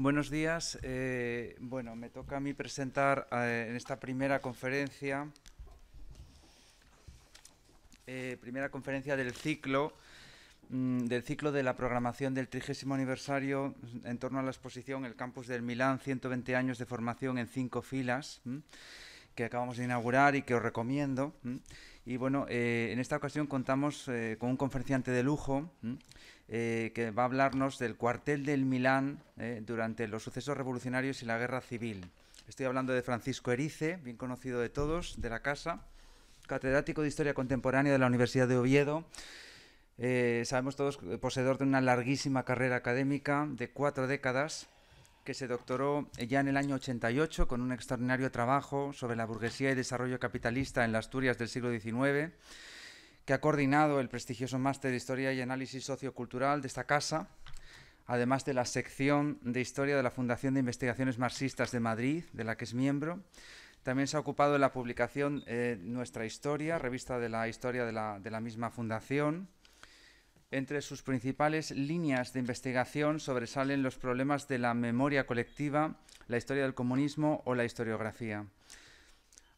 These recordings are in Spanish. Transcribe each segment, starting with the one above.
Buenos días. Eh, bueno, me toca a mí presentar eh, en esta primera conferencia, eh, primera conferencia del ciclo, mm, del ciclo de la programación del trigésimo aniversario en torno a la exposición El Campus del Milán, 120 años de formación en cinco filas, que acabamos de inaugurar y que os recomiendo. Y bueno, en esta ocasión contamos con un conferenciante de lujo. Eh, que va a hablarnos del cuartel del Milán eh, durante los sucesos revolucionarios y la guerra civil. Estoy hablando de Francisco Erice, bien conocido de todos, de la casa, catedrático de Historia Contemporánea de la Universidad de Oviedo. Eh, sabemos todos, poseedor de una larguísima carrera académica de cuatro décadas, que se doctoró ya en el año 88 con un extraordinario trabajo sobre la burguesía y desarrollo capitalista en las Asturias del siglo XIX que ha coordinado el prestigioso máster de Historia y Análisis Sociocultural de esta casa, además de la sección de Historia de la Fundación de Investigaciones Marxistas de Madrid, de la que es miembro. También se ha ocupado de la publicación eh, Nuestra Historia, revista de la historia de la, de la misma fundación. Entre sus principales líneas de investigación sobresalen los problemas de la memoria colectiva, la historia del comunismo o la historiografía.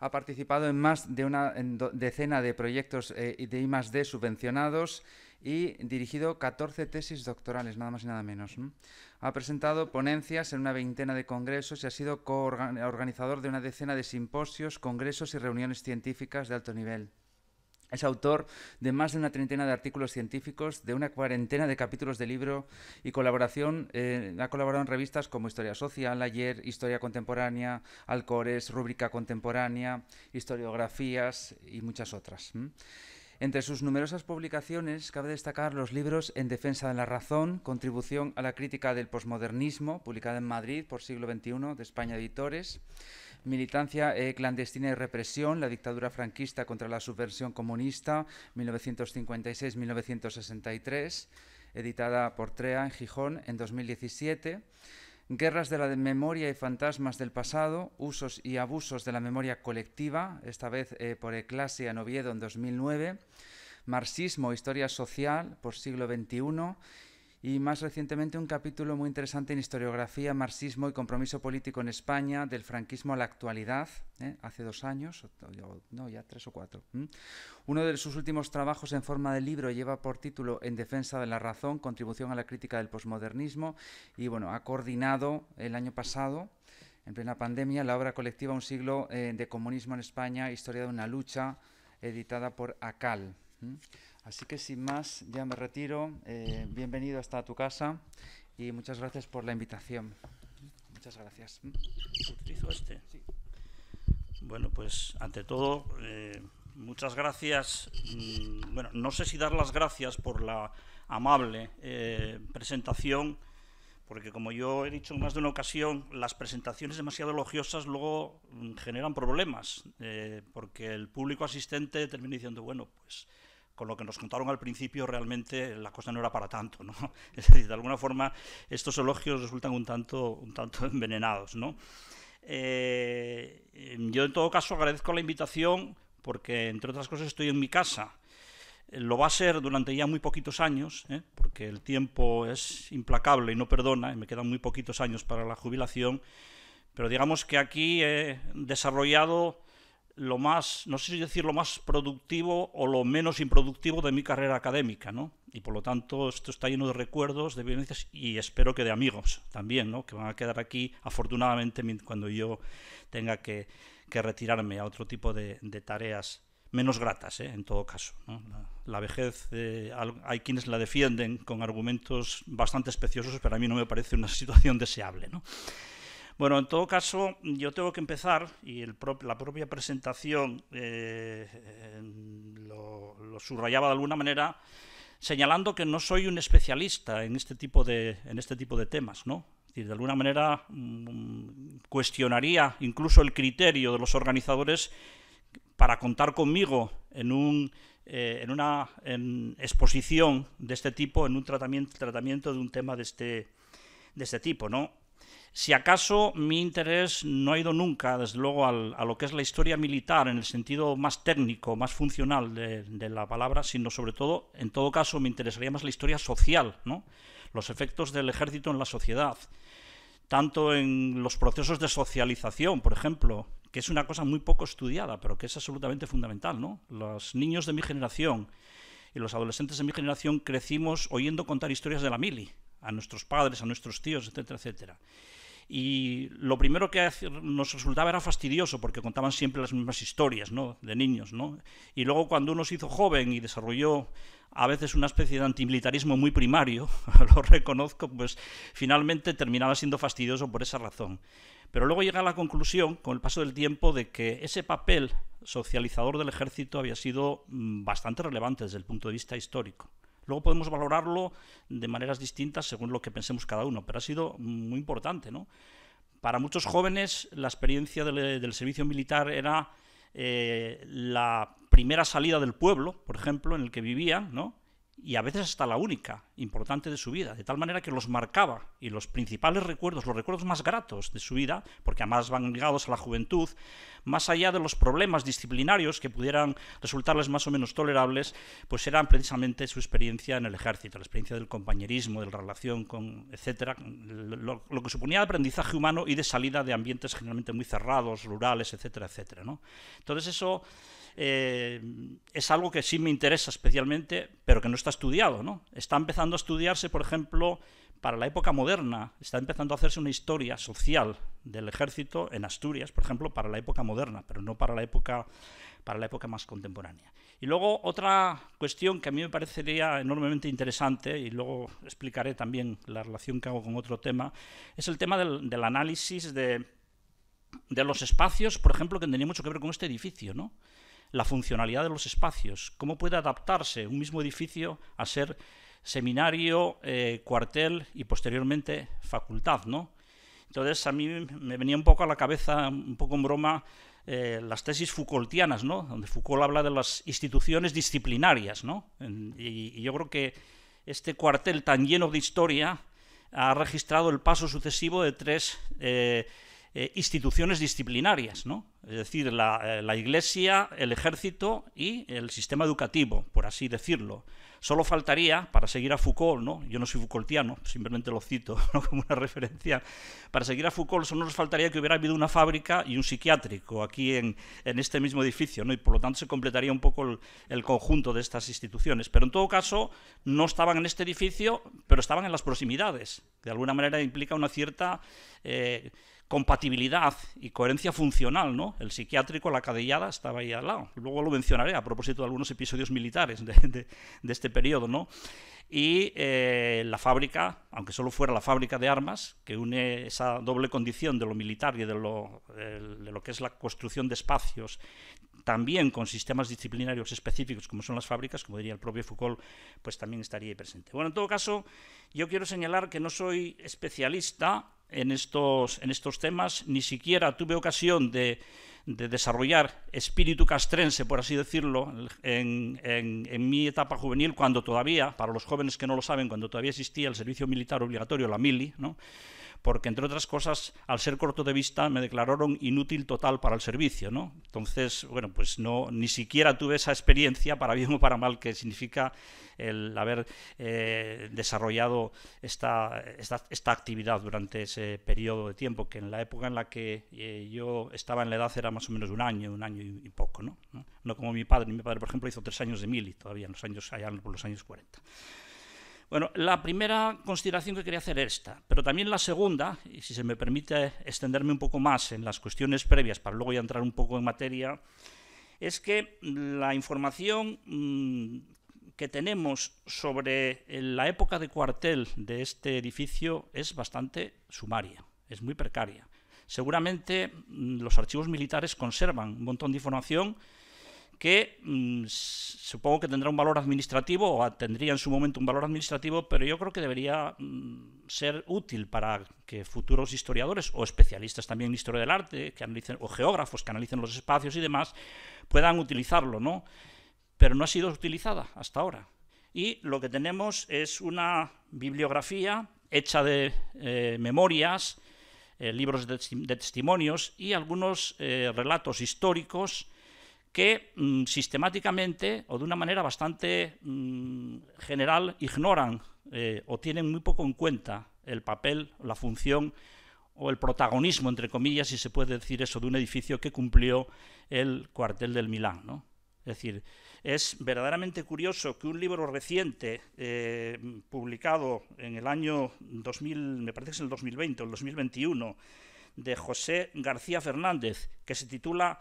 Ha participado en más de una decena de proyectos eh, de I+D subvencionados y dirigido 14 tesis doctorales, nada más y nada menos. Ha presentado ponencias en una veintena de congresos y ha sido coorganizador de una decena de simposios, congresos y reuniones científicas de alto nivel. Es autor de más de una treintena de artículos científicos, de una cuarentena de capítulos de libro y colaboración, eh, ha colaborado en revistas como Historia Social, Ayer, Historia Contemporánea, Alcores, Rúbrica Contemporánea, Historiografías y muchas otras. Entre sus numerosas publicaciones cabe destacar los libros En defensa de la razón, Contribución a la crítica del posmodernismo, publicada en Madrid por Siglo XXI, de España Editores, Militancia eh, clandestina y represión, la dictadura franquista contra la subversión comunista, 1956-1963, editada por TREA en Gijón en 2017. Guerras de la memoria y fantasmas del pasado, usos y abusos de la memoria colectiva, esta vez eh, por Eclasia en Oviedo en 2009. Marxismo, historia social por siglo XXI y más recientemente un capítulo muy interesante en historiografía, marxismo y compromiso político en España, del franquismo a la actualidad, ¿eh? hace dos años, no, ya tres o cuatro. Uno de sus últimos trabajos en forma de libro lleva por título En defensa de la razón, contribución a la crítica del posmodernismo, y bueno, ha coordinado el año pasado, en plena pandemia, la obra colectiva Un siglo eh, de comunismo en España, historia de una lucha, editada por ACAL. Así que sin más, ya me retiro. Eh, bienvenido hasta tu casa y muchas gracias por la invitación. Muchas gracias. Utilizo este. Bueno, pues ante todo, eh, muchas gracias. Mm, bueno, no sé si dar las gracias por la amable eh, presentación, porque como yo he dicho en más de una ocasión, las presentaciones demasiado elogiosas luego mm, generan problemas, porque el público asistente termina diciendo, bueno, pues con lo que nos contaron al principio, realmente la cosa no era para tanto. ¿no? Es decir, de alguna forma, estos elogios resultan un tanto, un tanto envenenados. ¿no? Eh, yo, en todo caso, agradezco la invitación porque, entre otras cosas, estoy en mi casa. Lo va a ser durante ya muy poquitos años, ¿eh? porque el tiempo es implacable y no perdona, y me quedan muy poquitos años para la jubilación, pero digamos que aquí he desarrollado lo más, no sé si decir lo más productivo o lo menos improductivo de mi carrera académica, ¿no? Y por lo tanto esto está lleno de recuerdos, de vivencias y espero que de amigos también, ¿no? Que van a quedar aquí afortunadamente cuando yo tenga que, retirarme a otro tipo de, tareas menos gratas, ¿eh? en todo caso. La, vejez, eh, hay quienes la defienden con argumentos bastante especiosos, pero a mí no me parece una situación deseable, ¿no? Bueno, en todo caso, yo tengo que empezar, y la propia presentación eh, lo, subrayaba de alguna manera, señalando que no soy un especialista en este tipo de, en este tipo de temas, ¿no? de alguna manera mm, cuestionaría incluso el criterio de los organizadores para contar conmigo en, un, eh, en una exposición de este tipo, en un tratamiento, tratamiento de un tema de este, de este tipo, ¿no? Si acaso mi interés no ha ido nunca, desde luego, a lo que es la historia militar en el sentido más técnico, más funcional de, la palabra, sino sobre todo, en todo caso, me interesaría más la historia social, ¿no? los efectos del ejército en la sociedad. tanto en los procesos de socialización, por ejemplo, que es una cosa muy poco estudiada, pero que es absolutamente fundamental. ¿no? Los niños de mi generación y los adolescentes de mi generación crecimos oyendo contar historias de la mili, a nuestros padres, a nuestros tíos, etcétera, etcétera. Y lo primero que nos resultaba era fastidioso porque contaban siempre las mismas historias de niños. Y luego cuando uno se hizo joven y desarrolló a veces una especie de antimilitarismo muy primario, lo reconozco, pues finalmente terminaba siendo fastidioso por esa razón. Pero luego llega a la conclusión, con el paso del tiempo, de que ese papel socializador del ejército había sido mm, bastante relevante desde el punto de vista histórico. Luego podemos valorarlo de maneras distintas según lo que pensemos cada uno, pero ha sido muy importante. ¿no? Para muchos jóvenes la experiencia del, servicio militar era eh, la primera salida del pueblo, por ejemplo, en el que vivían, ¿no? Y a veces hasta la única importante de su vida, de tal manera que los marcaba y los principales recuerdos, los recuerdos más gratos de su vida, porque además van ligados a la juventud, más allá de los problemas disciplinarios que pudieran resultarles más o menos tolerables, pues eran precisamente su experiencia en el ejército, la experiencia del compañerismo, de la relación con, etcétera, lo, que suponía aprendizaje humano y de salida de ambientes generalmente muy cerrados, rurales, etcétera, etcétera. ¿no? Entonces eso eh, es algo que sí me interesa especialmente, pero que no está estudiado. ¿no? Está empezando a estudiarse, por ejemplo, para la época moderna, está empezando a hacerse una historia social del ejército en Asturias, por ejemplo, para la época moderna, pero no para la época, para la época más contemporánea. Y luego otra cuestión que a mí me parecería enormemente interesante, y luego explicaré también la relación que hago con otro tema, es el tema del, del análisis de, de los espacios, por ejemplo, que tenía mucho que ver con este edificio, ¿no? La funcionalidad de los espacios, cómo puede adaptarse un mismo edificio a ser seminario, eh, cuartel y posteriormente facultad, ¿no? Entonces a mí me venía un poco a la cabeza, un poco en broma, eh, las tesis Foucaultianas, ¿no? Donde Foucault habla de las instituciones disciplinarias, ¿no? Y, yo creo que este cuartel tan lleno de historia ha registrado el paso sucesivo de tres eh, instituciones disciplinarias, ¿no? es decir, la, la, Iglesia, el ejército y el sistema educativo, por así decirlo. Solo faltaría, para seguir a Foucault, ¿no? yo no soy Foucaultiano, simplemente lo cito como una referencia, para seguir a Foucault solo nos faltaría que hubiera habido una fábrica y un psiquiátrico aquí en, en este mismo edificio, ¿no? y por lo tanto se completaría un poco el, el, conjunto de estas instituciones. Pero en todo caso, no estaban en este edificio, pero estaban en las proximidades. De alguna manera implica una cierta... Eh, compatibilidad y coherencia funcional, ¿no? El psiquiátrico, la cadellada, estaba ahí al lado. Luego lo mencionaré a propósito de algunos episodios militares de, este periodo, ¿no? Y eh, la fábrica, aunque solo fuera la fábrica de armas, que une esa doble condición de lo militar y de lo, de lo que es la construcción de espacios, también con sistemas disciplinarios específicos como son las fábricas, como diría el propio Foucault, pues también estaría presente. Bueno, en todo caso, yo quiero señalar que no soy especialista en estos, en estos temas, ni siquiera tuve ocasión de, de desarrollar espíritu castrense, por así decirlo, en, en, en, mi etapa juvenil, cuando todavía, para los jóvenes que no lo saben, cuando todavía existía el servicio militar obligatorio, la mili, ¿no? Porque entre otras cosas, al ser corto de vista, me declararon inútil total para el servicio, ¿no? Entonces, bueno, pues no, ni siquiera tuve esa experiencia, para bien o para mal, que significa el haber eh, desarrollado esta, esta, actividad durante ese periodo de tiempo, que en la época en la que eh, yo estaba en la edad era más o menos un año, un año y, poco, ¿no? ¿no? como mi padre. Mi padre, por ejemplo, hizo tres años de mili todavía, en los años, allá por los años 40. Bueno, la primera consideración que quería hacer es esta, pero también la segunda, y si se me permite extenderme un poco más en las cuestiones previas para luego ya entrar un poco en materia, es que la información mm, que tenemos sobre la época de cuartel de este edificio es bastante sumaria, es muy precaria. Seguramente mm, los archivos militares conservan un montón de información que mmm, supongo que tendrá un valor administrativo o tendría en su momento un valor administrativo, pero yo creo que debería mmm, ser útil para que futuros historiadores o especialistas también en historia del arte, que analicen, o geógrafos que analicen los espacios y demás, puedan utilizarlo, ¿no? Pero no ha sido utilizada hasta ahora. Y lo que tenemos es una bibliografía hecha de eh, memorias, eh, libros de, de, testimonios y algunos eh, relatos históricos que mmm, sistemáticamente o de una manera bastante mmm, general ignoran eh, o tienen muy poco en cuenta el papel, la función o el protagonismo, entre comillas, si se puede decir eso, de un edificio que cumplió el cuartel del Milán. ¿no? Es decir, es verdaderamente curioso que un libro reciente, eh, publicado en el año 2000, me parece que es el 2020 o el 2021, de José García Fernández, que se titula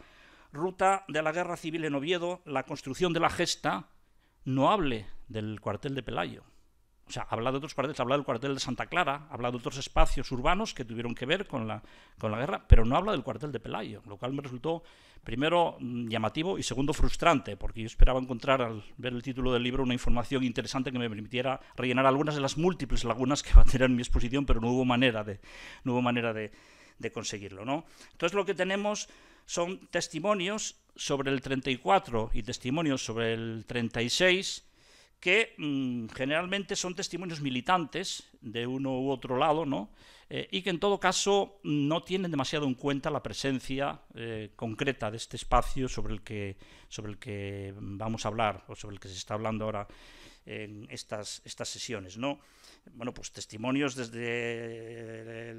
Ruta de la Guerra Civil en Oviedo, la construcción de la gesta, no hable del cuartel de Pelayo. O sea, habla de otros cuarteles, habla del cuartel de Santa Clara, habla de otros espacios urbanos que tuvieron que ver con la, con la guerra, pero no habla del cuartel de Pelayo, lo cual me resultó, primero, mm, llamativo y segundo, frustrante, porque yo esperaba encontrar, al ver el título del libro, una información interesante que me permitiera rellenar algunas de las múltiples lagunas que va a tener en mi exposición, pero no hubo manera de, no hubo manera de, de conseguirlo. ¿no? Entonces, lo que tenemos son testimonios sobre el 34 y testimonios sobre el 36 que mm, generalmente son testimonios militantes de uno u otro lado, ¿no? Eh, y que en todo caso no tienen demasiado en cuenta la presencia eh, concreta de este espacio sobre el, que, sobre el que vamos a hablar o sobre el que se está hablando ahora en estas, estas sesiones. ¿no? Bueno, pues testimonios desde,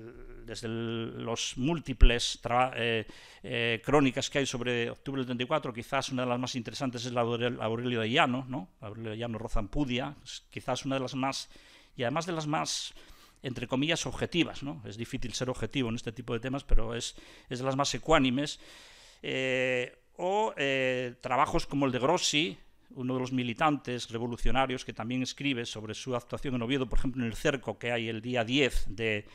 desde los múltiples eh, eh, crónicas que hay sobre octubre del 34, quizás una de las más interesantes es la de Aurelio de Llano, ¿no? Aurelio de Llano Rozampudia, quizás una de las más, y además de las más entre comillas, objetivas. ¿no? Es difícil ser objetivo en este tipo de temas, pero es, es de las más ecuánimes. Eh, o trabajos como el de Grossi, uno de los militantes revolucionarios que también escribe sobre su actuación en Oviedo, por ejemplo, en el cerco que hay el día 10 de,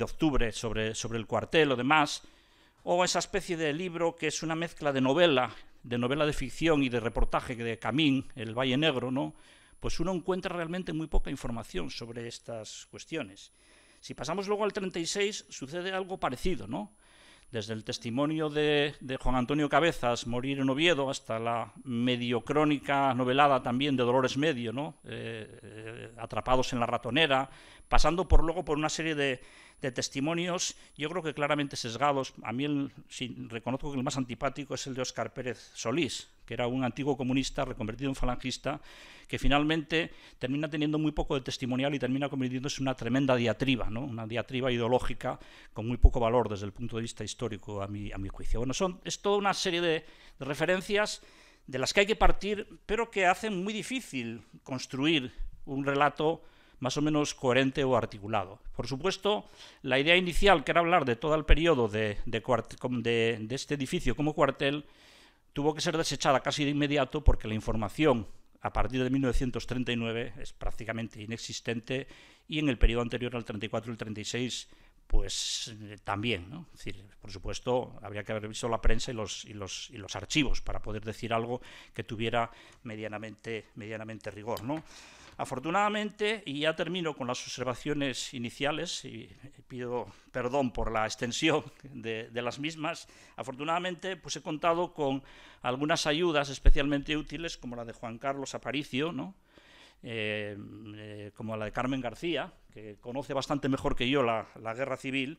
octubre sobre, sobre el cuartel o demás, o esa especie de libro que es una mezcla de novela, de novela de ficción y de reportaje de Camín, El Valle Negro, ¿no? pues uno encuentra realmente muy poca información sobre estas cuestiones. Si pasamos luego al 36, sucede algo parecido, ¿no? Desde el testimonio de, Juan Antonio Cabezas, Morir en Oviedo, hasta la mediocrónica novelada también de Dolores Medio, ¿no? Eh, eh, Atrapados en la ratonera, pasando por luego por una serie de, de testimonios, yo creo que claramente sesgados. A mí reconozco que el más antipático es el de Óscar Pérez Solís, que era un antiguo comunista reconvertido en falangista, que finalmente termina teniendo muy poco de testimonial y termina convirtiéndose en una tremenda diatriba, ¿no? una diatriba ideológica con muy poco valor desde el punto de vista histórico, a mi, a mi juicio. Bueno, son, es toda una serie de referencias de las que hay que partir, pero que hacen muy difícil construir un relato más o menos coherente o articulado. Por supuesto, la idea inicial, que era hablar de todo el periodo de, este edificio como cuartel, tuvo que ser desechada casi de inmediato porque la información a partir de 1939 es prácticamente inexistente y en el periodo anterior al 34 y el 36 pues eh, también, ¿no? decir, por supuesto, habría que haber visto la prensa y los, y los, y los archivos para poder decir algo que tuviera medianamente, medianamente rigor. ¿no? Afortunadamente, y ya termino con las observaciones iniciales, y pido perdón por la extensión de, las mismas, afortunadamente pues he contado con algunas ayudas especialmente útiles, como la de Juan Carlos Aparicio, eh, eh, como la de Carmen García, que conoce bastante mejor que yo la guerra civil,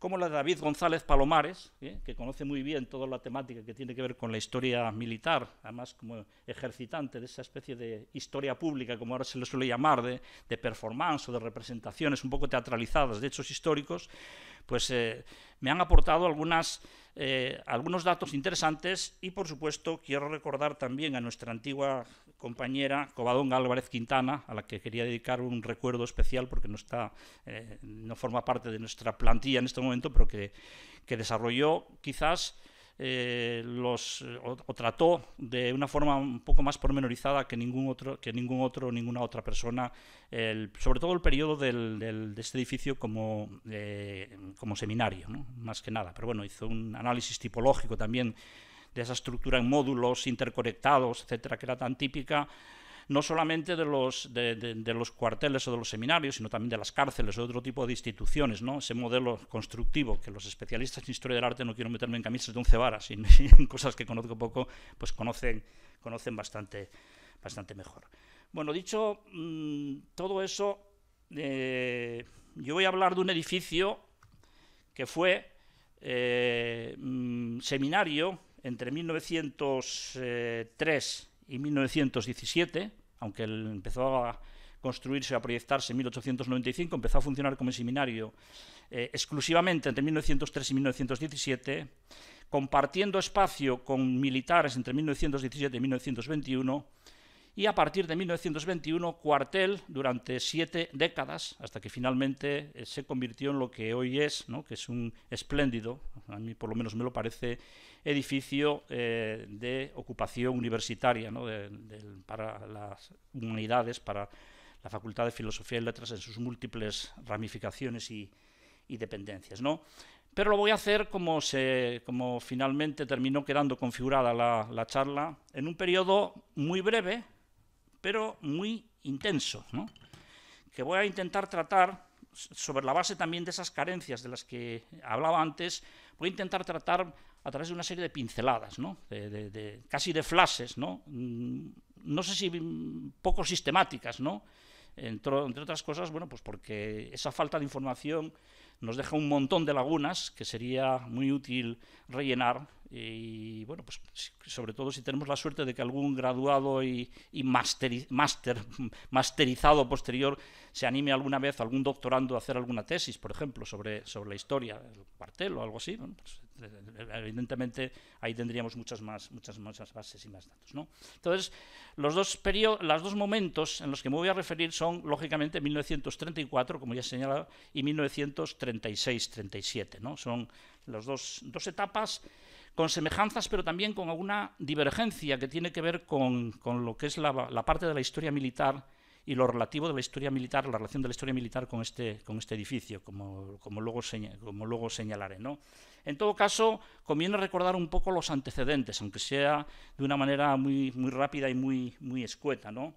como la de David González Palomares, ¿eh? que conoce muy bien toda la temática que tiene que ver con la historia militar, además como ejercitante de esa especie de historia pública, como ahora se le suele llamar, de, performance o de representaciones un poco teatralizadas de hechos históricos, pues eh, me han aportado eh, algunos datos interesantes y, por supuesto, quiero recordar también a nuestra antigua compañera Covadonga Álvarez Quintana, a la que quería dedicar un recuerdo especial porque no, está, eh, no forma parte de nuestra plantilla en este momento, pero que, que desarrolló quizás eh, los, o, trató de una forma un poco más pormenorizada que ningún otro, que ningún otro, ninguna otra persona, sobre todo el periodo del, del, de este edificio como, eh, como seminario, ¿no? más que nada. Pero bueno, hizo un análisis tipológico también de esa estructura en módulos interconectados, etcétera, que era tan típica no solamente de los, de, los cuarteles o de los seminarios, sino también de las cárceles o de otro tipo de instituciones, ¿no? ese modelo constructivo que los especialistas en historia del arte, no quiero meterme en camisas de once varas, y en cosas que conozco poco, pues conocen, conocen bastante, bastante mejor. Bueno, dicho mm, todo eso, eh, yo voy a hablar de un edificio que fue eh, mm, seminario entre 1903 y 1917, aunque empezó construirse, a proyectarse en 1895, empezó a funcionar como seminario eh, exclusivamente entre 1903 y 1917, compartiendo espacio con militares entre 1917 y 1921, y a partir de 1921 cuartel durante siete décadas, hasta que finalmente eh, se convirtió en lo que hoy es, que es un espléndido, a mí por lo menos me lo parece, edificio eh, de ocupación universitaria ¿no? para las humanidades, para la Facultad de Filosofía y Letras en sus múltiples ramificaciones y, dependencias. Pero lo voy a hacer como, se, finalmente terminó quedando configurada la, la charla, en un periodo muy breve, pero muy intenso, ¿no? que voy a intentar tratar sobre la base también de esas carencias de las que hablaba antes, voy a intentar tratar a través de una serie de pinceladas, ¿no? de, casi de flashes, ¿no? Mm, no sé si poco sistemáticas, ¿no? entre, entre otras cosas, bueno, pues porque esa falta de información nos deja un montón de lagunas que sería muy útil rellenar y bueno, pues sobre todo si tenemos la suerte de que algún graduado y, y master, masterizado posterior se anime alguna vez, algún doctorando a hacer alguna tesis, por ejemplo, sobre, sobre la historia del cuartel o algo así, pues, evidentemente ahí tendríamos muchas más, muchas más bases y más datos. ¿no? Entonces, los dos, los dos momentos en los que me voy a referir son, lógicamente, 1934, como ya he señalado, y 1936-37. ¿no? Son las dos, dos etapas con semejanzas, pero también con alguna divergencia que tiene que ver con, con lo que es la, la, parte de la historia militar y lo relativo de la historia militar, la relación de la historia militar con este, con este edificio, como, como, luego, como luego señalaré. ¿no? En todo caso, conviene recordar un poco los antecedentes, aunque sea de una manera muy, muy rápida y muy, muy escueta. ¿no?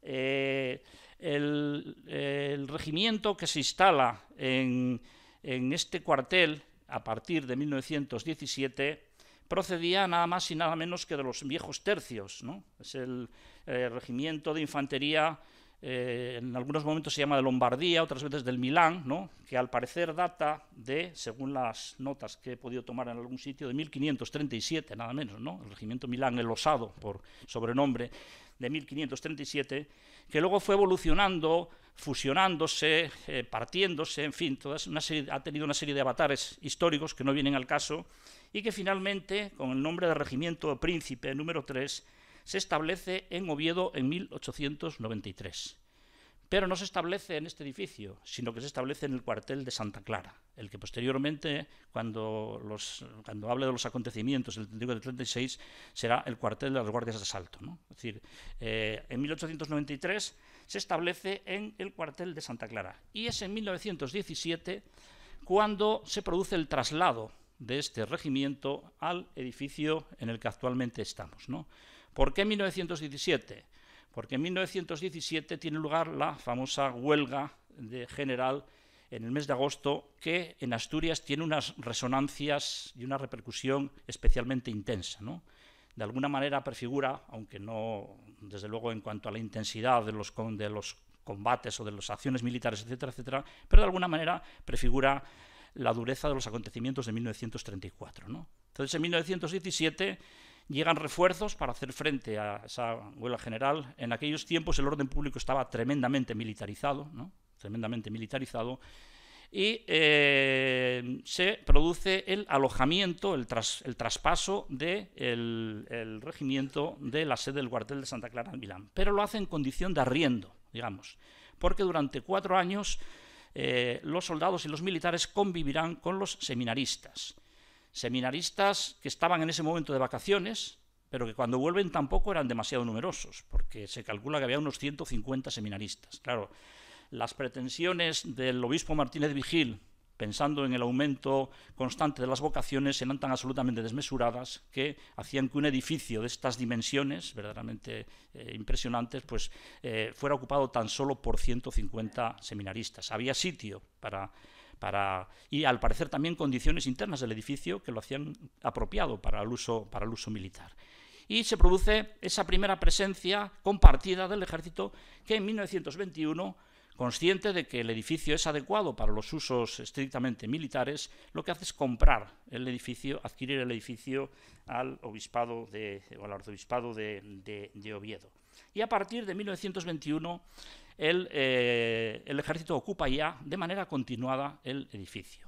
Eh, el, el, regimiento que se instala en, en este cuartel a partir de 1917 procedía nada más y nada menos que de los viejos tercios. ¿no? Es el eh, regimiento de infantería eh, en algunos momentos se llama de Lombardía, otras veces del Milán, ¿no? que al parecer data de, según las notas que he podido tomar en algún sitio, de 1537, nada menos, ¿no? el regimiento Milán, el osado, por sobrenombre, de 1537, que luego fue evolucionando, fusionándose, eh, partiéndose, en fin, una serie, ha tenido una serie de avatares históricos que no vienen al caso, y que finalmente, con el nombre de Regimiento Príncipe número 3, se establece en Oviedo en 1893. Pero no se establece en este edificio, sino que se establece en el cuartel de Santa Clara, el que posteriormente, cuando, los, cuando hable de los acontecimientos del 36, será el cuartel de las guardias de asalto. ¿no? Es decir, eh, en 1893 se establece en el cuartel de Santa Clara. Y es en 1917 cuando se produce el traslado de este regimiento al edificio en el que actualmente estamos. ¿Por qué 1917? Porque en 1917 tiene lugar la famosa huelga de general en el mes de agosto, que en Asturias tiene unas resonancias y una repercusión especialmente intensa. De alguna manera prefigura, aunque no desde luego en cuanto a la intensidad de los, de los combates o de las acciones militares, etcétera, etcétera, pero de alguna manera prefigura la dureza de los acontecimientos de 1934. ¿no? Entonces, en 1917 llegan refuerzos para hacer frente a esa huelga general. En aquellos tiempos el orden público estaba tremendamente militarizado, ¿no? tremendamente militarizado, y eh, se produce el alojamiento, el, el traspaso del de el regimiento de la sede del cuartel de Santa Clara en Milán. Pero lo hace en condición de arriendo, digamos, porque durante cuatro años eh, los soldados y los militares convivirán con los seminaristas seminaristas que estaban en ese momento de vacaciones, pero que cuando vuelven tampoco eran demasiado numerosos, porque se calcula que había unos 150 seminaristas. Claro, las pretensiones del obispo Martínez Vigil, pensando en el aumento constante de las vocaciones, eran tan absolutamente desmesuradas que hacían que un edificio de estas dimensiones, verdaderamente eh, impresionantes, pues eh, fuera ocupado tan solo por 150 seminaristas. Había sitio para y al parecer también condiciones internas del edificio que lo hacían apropiado para el uso, para el uso militar. Y se produce esa primera presencia compartida del ejército que en 1921 consciente de que el edificio es adecuado para los usos estrictamente militares, lo que hace es comprar el edificio, adquirir el edificio al obispado de, o al arzobispado de, Oviedo. Y a partir de 1921 el, el ejército ocupa ya de manera continuada el edificio.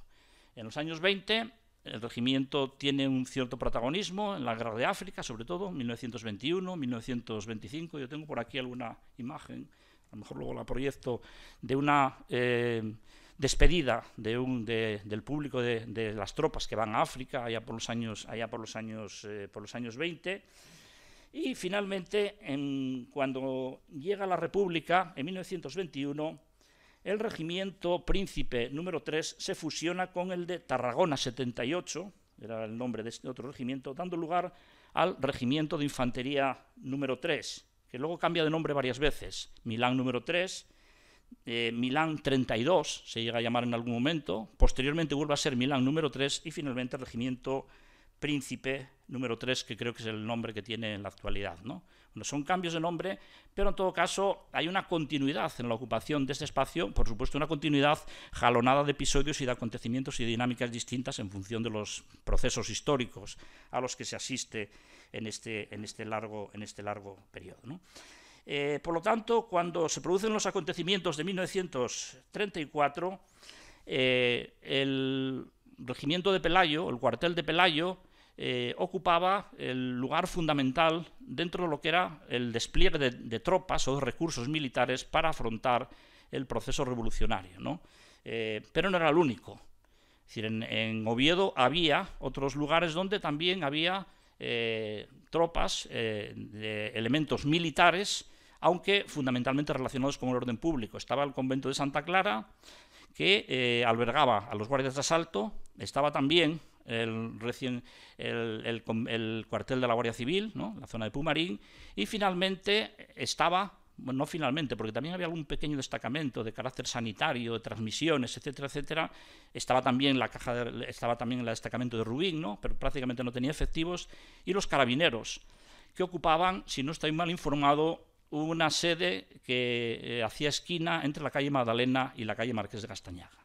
En los años 20 el regimiento tiene un cierto protagonismo en la guerra de África, sobre todo, 1921, 1925. Yo tengo por aquí alguna imagen, a lo mejor luego la proyecto, de una eh, despedida del público de, las tropas que van a África allá por los años, allá por los años, eh, por los años 20. Y finalmente, en, cuando llega la República, en 1921, el regimiento Príncipe número 3 se fusiona con el de Tarragona 78, era el nombre de este otro regimiento, dando lugar al regimiento de infantería número 3, que luego cambia de nombre varias veces. Milán número 3, eh, Milán 32 se llega a llamar en algún momento, posteriormente vuelve a ser Milán número 3 y finalmente regimiento Príncipe número 3, que creo que es el nombre que tiene en la actualidad. ¿no? Son cambios de nombre, pero en todo caso hay una continuidad en la ocupación de este espacio, por supuesto una continuidad jalonada de episodios y de acontecimientos y dinámicas distintas en función de los procesos históricos a los que se asiste en este, en este, largo, en este largo periodo. Eh, por lo tanto, cuando se producen los acontecimientos de 1934, eh, el regimiento de Pelayo, el cuartel de Pelayo, eh, ocupaba el lugar fundamental dentro de lo que era el despliegue de, tropas o de recursos militares para afrontar el proceso revolucionario. Eh, pero no era el único. Es en, Oviedo había otros lugares donde también había eh, tropas elementos militares, aunque fundamentalmente relacionados con el orden público. Estaba el convento de Santa Clara, que albergaba a los guardias de asalto, estaba también el, cuartel de la Guardia Civil, ¿no? la zona de Pumarín, y finalmente estaba, bueno, no finalmente, porque también había algún pequeño destacamento de carácter sanitario, de transmisiones, etcétera, etcétera, estaba también la caja estaba también el destacamento de Rubín, ¿no? pero prácticamente no tenía efectivos, y los carabineros, que ocupaban, si no estoy mal informado, una sede que eh, hacía esquina entre la calle Magdalena y la calle Marqués de Castañaga.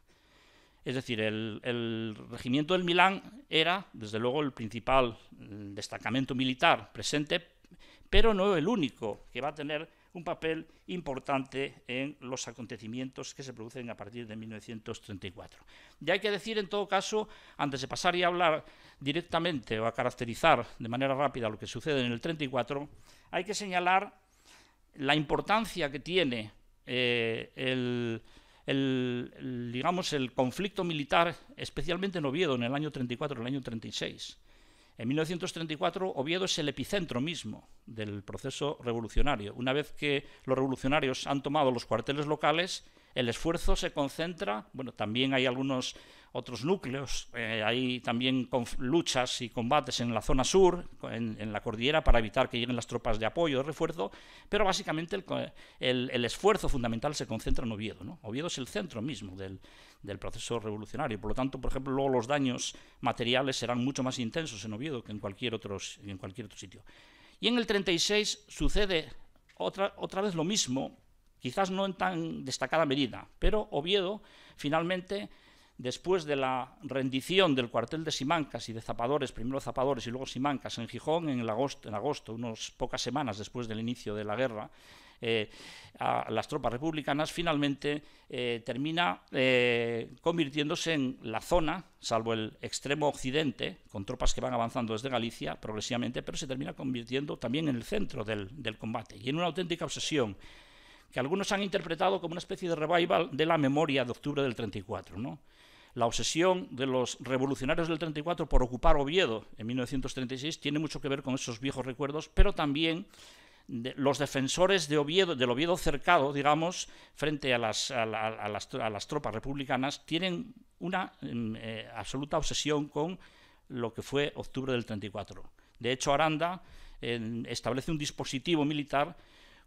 Es decir, el, regimiento del Milán era, desde luego, el principal mm, destacamento militar presente, pero no el único que va a tener un papel importante en los acontecimientos que se producen a partir de 1934. Ya hay que decir, en todo caso, antes de pasar y hablar directamente o a caracterizar de manera rápida lo que sucede en el 34, hay que señalar la importancia que tiene eh, el el, digamos, el conflicto militar, especialmente en Oviedo en el año 34, en el año 36. En 1934 Oviedo es el epicentro mismo del proceso revolucionario. Una vez que los revolucionarios han tomado los cuarteles locales, el esfuerzo se concentra, bueno, también hay algunos otros núcleos. Eh, hay también luchas y combates en la zona sur, en, la cordillera, para evitar que lleguen las tropas de apoyo, de refuerzo, pero básicamente el, esfuerzo fundamental se concentra en Oviedo. ¿no? Oviedo es el centro mismo del, proceso revolucionario. Por lo tanto, por ejemplo, luego los daños materiales serán mucho más intensos en Oviedo que en cualquier, otros, en cualquier otro sitio. Y en el 36 sucede otra, otra vez lo mismo, quizás no en tan destacada medida, pero Oviedo finalmente después de la rendición del cuartel de Simancas y de Zapadores, primero Zapadores y luego Simancas en Gijón en, agosto, en agosto, unas pocas semanas después del inicio de la guerra, eh, a las tropas republicanas, finalmente eh, termina eh, convirtiéndose en la zona, salvo el extremo occidente, con tropas que van avanzando desde Galicia progresivamente, pero se termina convirtiendo también en el centro del, del combate y en una auténtica obsesión que algunos han interpretado como una especie de revival de la memoria de octubre del 34, ¿no? La obsesión de los revolucionarios del 34 por ocupar Oviedo en 1936 tiene mucho que ver con esos viejos recuerdos, pero también los defensores de del Oviedo cercado, digamos, frente a las, tropas republicanas, tienen una mm, eh, absoluta obsesión con lo que fue octubre del 34. De hecho, Aranda establece un dispositivo militar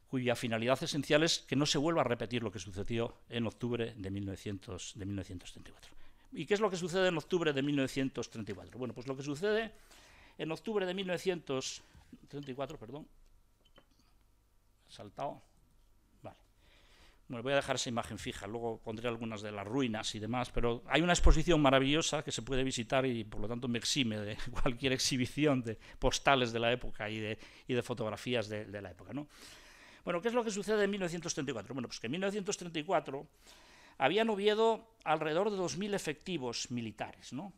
cuya finalidad esencial es que no se vuelva a repetir lo que sucedió en octubre de, 1900, de 1934. ¿Y qué es lo que sucede en octubre de 1934? Bueno, pues lo que sucede en octubre de 1934, perdón, saltado, vale. Bueno, voy a dejar esa imagen fija, luego pondré algunas de las ruinas y demás, pero hay una exposición maravillosa que se puede visitar y por lo tanto me exime de cualquier exhibición de postales de la época y de, fotografías de, de la época, ¿no? Bueno, ¿qué es lo que sucede en 1934? Bueno, pues que en 1934 habían Oviedo alrededor de 2.000 efectivos militares, ¿no?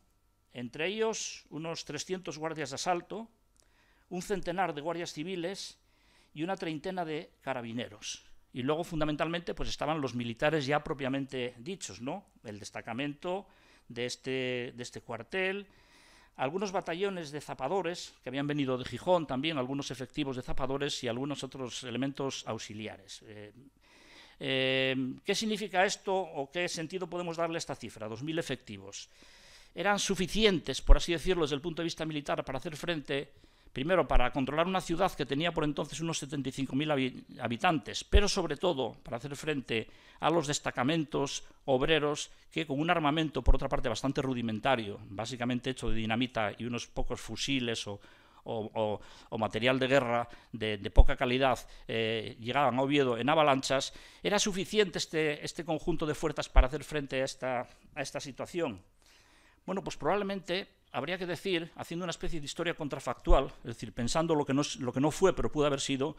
entre ellos unos 300 guardias de asalto, un centenar de guardias civiles y una treintena de carabineros. Y luego, fundamentalmente, pues estaban los militares ya propiamente dichos, ¿no? El destacamento de este, de este cuartel, algunos batallones de zapadores, que habían venido de Gijón también, algunos efectivos de zapadores y algunos otros elementos auxiliares. Eh, eh, ¿Qué significa esto o qué sentido podemos darle esta cifra? 2.000 efectivos. Eran suficientes, por así decirlo, desde el punto de vista militar para hacer frente, primero, para controlar una ciudad que tenía por entonces unos 75.000 habitantes, pero sobre todo para hacer frente a los destacamentos obreros que con un armamento, por otra parte, bastante rudimentario, básicamente hecho de dinamita y unos pocos fusiles o, o, material de guerra de, poca calidad eh, llegaban a Oviedo en avalanchas, era suficiente este, este conjunto de fuerzas para hacer frente a esta, a esta situación. Bueno, pues probablemente habría que decir, haciendo una especie de historia contrafactual, es decir, pensando lo que no, lo que no fue, pero pudo haber sido,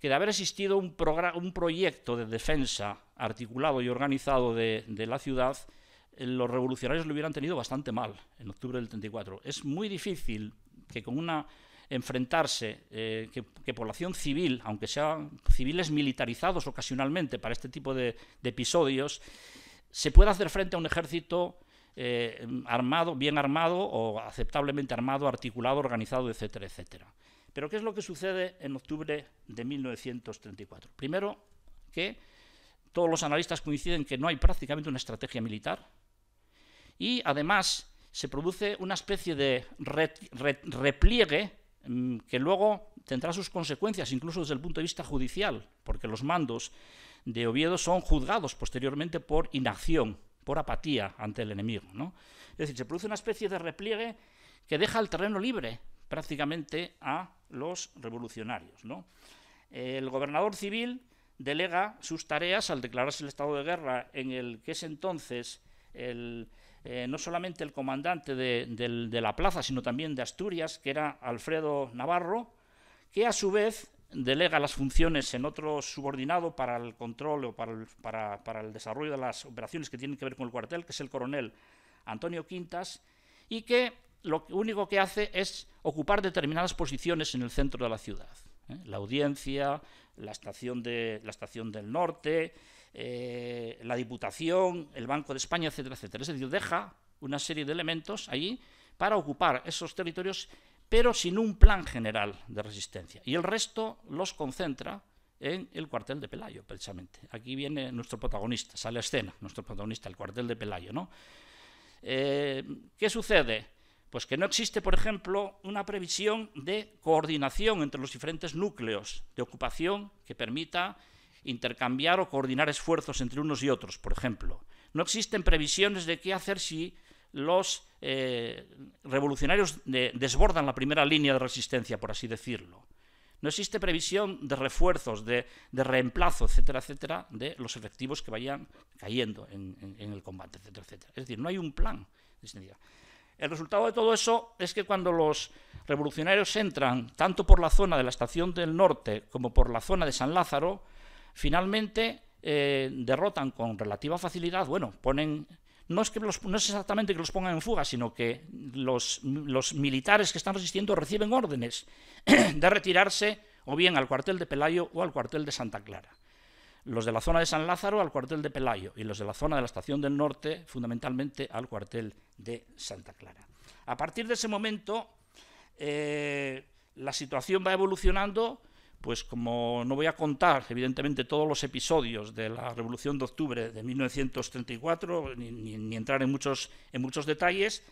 que de haber existido un, un proyecto de defensa articulado y organizado de, la ciudad, los revolucionarios lo hubieran tenido bastante mal en octubre del 34. Es muy difícil que con una enfrentarse, eh, que, población civil, aunque sean civiles militarizados ocasionalmente para este tipo de, episodios, se pueda hacer frente a un ejército eh, armado, bien armado o aceptablemente armado, articulado, organizado, etcétera, etcétera. Pero ¿qué es lo que sucede en octubre de 1934? Primero, que todos los analistas coinciden que no hay prácticamente una estrategia militar y además se produce una especie de repliegue mm, que luego tendrá sus consecuencias, incluso desde el punto de vista judicial, porque los mandos de Oviedo son juzgados posteriormente por inacción, por apatía ante el enemigo. ¿no? Es decir, se produce una especie de repliegue que deja el terreno libre prácticamente a los revolucionarios. ¿no? El gobernador civil delega sus tareas al declararse el estado de guerra en el que es entonces el, eh, no solamente el comandante de, la plaza, sino también de Asturias, que era Alfredo Navarro, que a su vez delega las funciones en otro subordinado para el control o para el, para el desarrollo de las operaciones que tienen que ver con el cuartel, que es el coronel Antonio Quintas, y que lo único que hace es ocupar determinadas posiciones en el centro de la ciudad. ¿eh? La audiencia, la estación, de, la estación del norte, eh, la Diputación, el Banco de España, etcétera, etcétera. Es decir, deja una serie de elementos allí para ocupar esos territorios, pero sin un plan general de resistencia. Y el resto los concentra en el cuartel de Pelayo, precisamente. Aquí viene nuestro protagonista, sale a escena, nuestro protagonista, el cuartel de Pelayo. ¿no? Eh, ¿Qué sucede? Pues que no existe, por ejemplo, una previsión de coordinación entre los diferentes núcleos de ocupación que permita intercambiar o coordinar esfuerzos entre unos y otros, por ejemplo. No existen previsiones de qué hacer si los eh, revolucionarios desbordan la primera línea de resistencia, por así decirlo. No existe previsión de refuerzos, de, reemplazo, etcétera, etcétera, de los efectivos que vayan cayendo en, el combate, etcétera, etcétera. Es decir, no hay un plan. El resultado de todo eso es que cuando los revolucionarios entran tanto por la zona de la estación del norte como por la zona de San Lázaro, finalmente eh, derrotan con relativa facilidad, bueno, ponen no es, que no es exactamente que los pongan en fuga, sino que los, los, militares que están resistiendo reciben órdenes de retirarse o bien al cuartel de Pelayo o al cuartel de Santa Clara. Los de la zona de San Lázaro al cuartel de Pelayo y los de la zona de la estación del norte fundamentalmente al cuartel de Santa Clara. A partir de ese momento eh, la situación va evolucionando pues como no voy a contar, evidentemente, todos los episodios de la Revolución de Octubre de 1934, ni, entrar en muchos, en muchos detalles,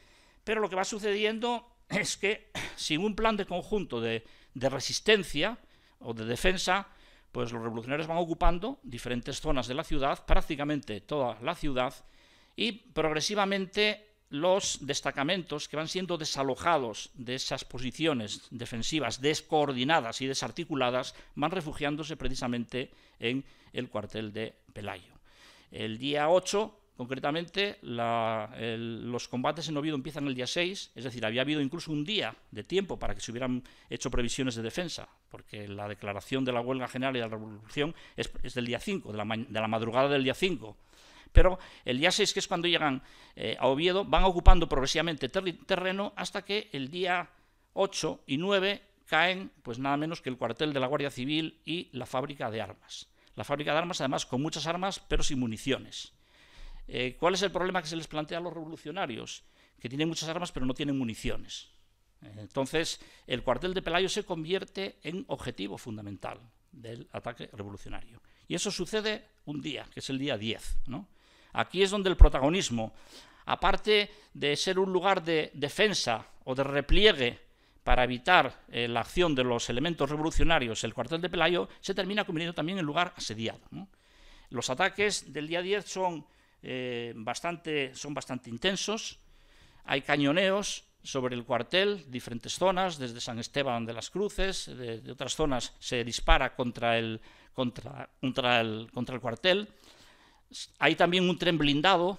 pero lo que va sucediendo es que sin un plan de conjunto de, de resistencia o de defensa, pues los revolucionarios van ocupando diferentes zonas de la ciudad, prácticamente toda la ciudad, y progresivamente los destacamentos que van siendo desalojados de esas posiciones defensivas descoordinadas y desarticuladas van refugiándose precisamente en el cuartel de Pelayo. El día 8 Concretamente, los combates en Oviedo empiezan el día 6, es decir, había habido incluso un día de tiempo para que se hubieran hecho previsiones de defensa, porque la declaración de la huelga general y de la revolución es, del día 5, de la, de la, madrugada del día 5. Pero el día 6, que es cuando llegan eh, a Oviedo, van ocupando progresivamente terreno hasta que el día 8 y 9 caen pues nada menos que el cuartel de la Guardia Civil y la fábrica de armas. La fábrica de armas, además, con muchas armas, pero sin municiones. Eh, ¿Cuál es el problema que se les plantea a los revolucionarios? Que tienen muchas armas, pero no tienen municiones. Entonces, el cuartel de Pelayo se convierte en objetivo fundamental del ataque revolucionario. Y eso sucede un día, que es el día 10. Aquí es donde el protagonismo, aparte de ser un lugar de defensa o de repliegue para evitar eh, la acción de los elementos revolucionarios, el cuartel de Pelayo se termina convirtiendo también en lugar asediado. Los ataques del día 10 son, eh, bastante, son bastante intensos, hay cañoneos sobre el cuartel, diferentes zonas, desde San Esteban de las Cruces, de, otras zonas se dispara contra el, cuartel. Hay también un tren blindado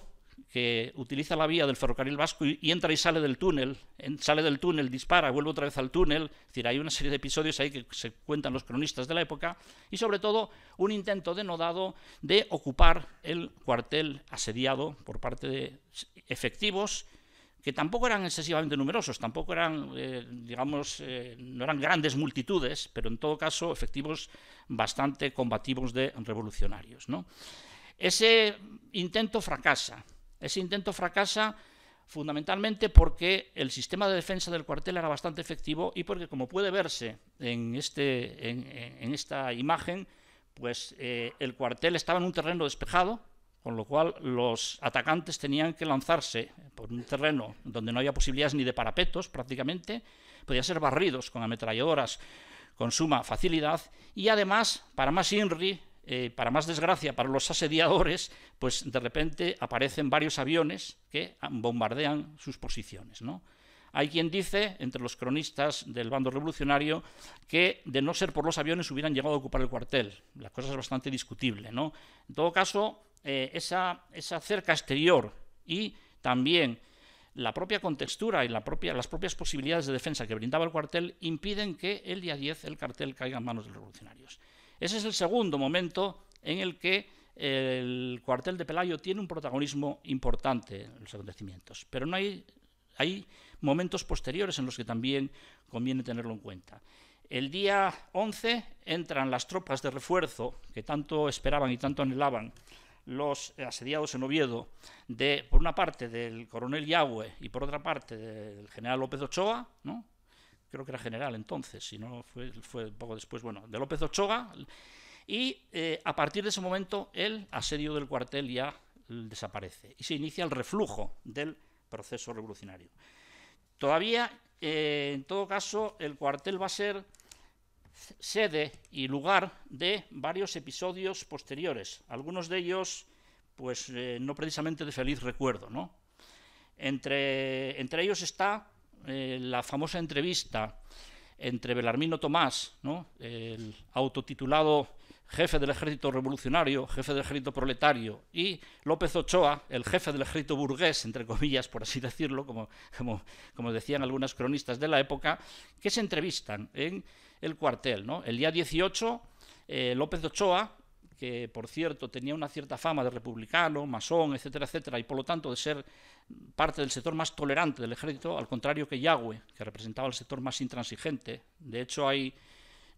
que utiliza la vía del ferrocarril vasco y, entra y sale del túnel, sale del túnel, dispara, vuelve otra vez al túnel, es decir, hay una serie de episodios ahí que se cuentan los cronistas de la época, y sobre todo un intento denodado de ocupar el cuartel asediado por parte de efectivos que tampoco eran excesivamente numerosos, tampoco eran, eh, digamos, eh, no eran grandes multitudes, pero en todo caso efectivos bastante combativos de revolucionarios. Ese intento fracasa, ese intento fracasa fundamentalmente porque el sistema de defensa del cuartel era bastante efectivo y porque, como puede verse en, este, en, esta imagen, pues eh, el cuartel estaba en un terreno despejado, con lo cual los atacantes tenían que lanzarse por un terreno donde no había posibilidades ni de parapetos prácticamente, podían ser barridos con ametralladoras con suma facilidad. Y además, para más INRI, eh, para más desgracia para los asediadores, pues de repente aparecen varios aviones que bombardean sus posiciones. Hay quien dice, entre los cronistas del bando revolucionario, que de no ser por los aviones hubieran llegado a ocupar el cuartel. La cosa es bastante discutible. En todo caso, eh, esa, cerca exterior y también la propia contextura y las propias posibilidades de defensa que brindaba el cuartel impiden que el día 10 el cartel caiga en manos de los revolucionarios. Ese es el segundo momento en el que el cuartel de Pelayo tiene un protagonismo importante en los acontecimientos. Pero no hay, hay momentos posteriores en los que también conviene tenerlo en cuenta. El día 11 entran las tropas de refuerzo que tanto esperaban y tanto anhelaban los asediados en Oviedo, de, por una parte del coronel Yagüe y por otra parte del general López Ochoa, ¿no? Creo que era general entonces, si no fue, poco después, bueno, de López Ochoa, y eh, a partir de ese momento el asedio del cuartel ya desaparece y se inicia el reflujo del proceso revolucionario. Todavía, eh, en todo caso, el cuartel va a ser sede y lugar de varios episodios posteriores, algunos de ellos, pues eh, no precisamente de feliz recuerdo, ¿no? Entre, entre ellos está eh, la famosa entrevista entre Belarmino Tomás, el autotitulado jefe del ejército revolucionario, jefe del ejército proletario, y López Ochoa, el jefe del ejército burgués, entre comillas, por así decirlo, como, como, decían algunas cronistas de la época, que se entrevistan en el cuartel. El día 18, eh, López Ochoa que por cierto tenía una cierta fama de republicano, masón, etcétera, etcétera, y por lo tanto de ser parte del sector más tolerante del ejército, al contrario que Yagüe, que representaba el sector más intransigente. De hecho, hay,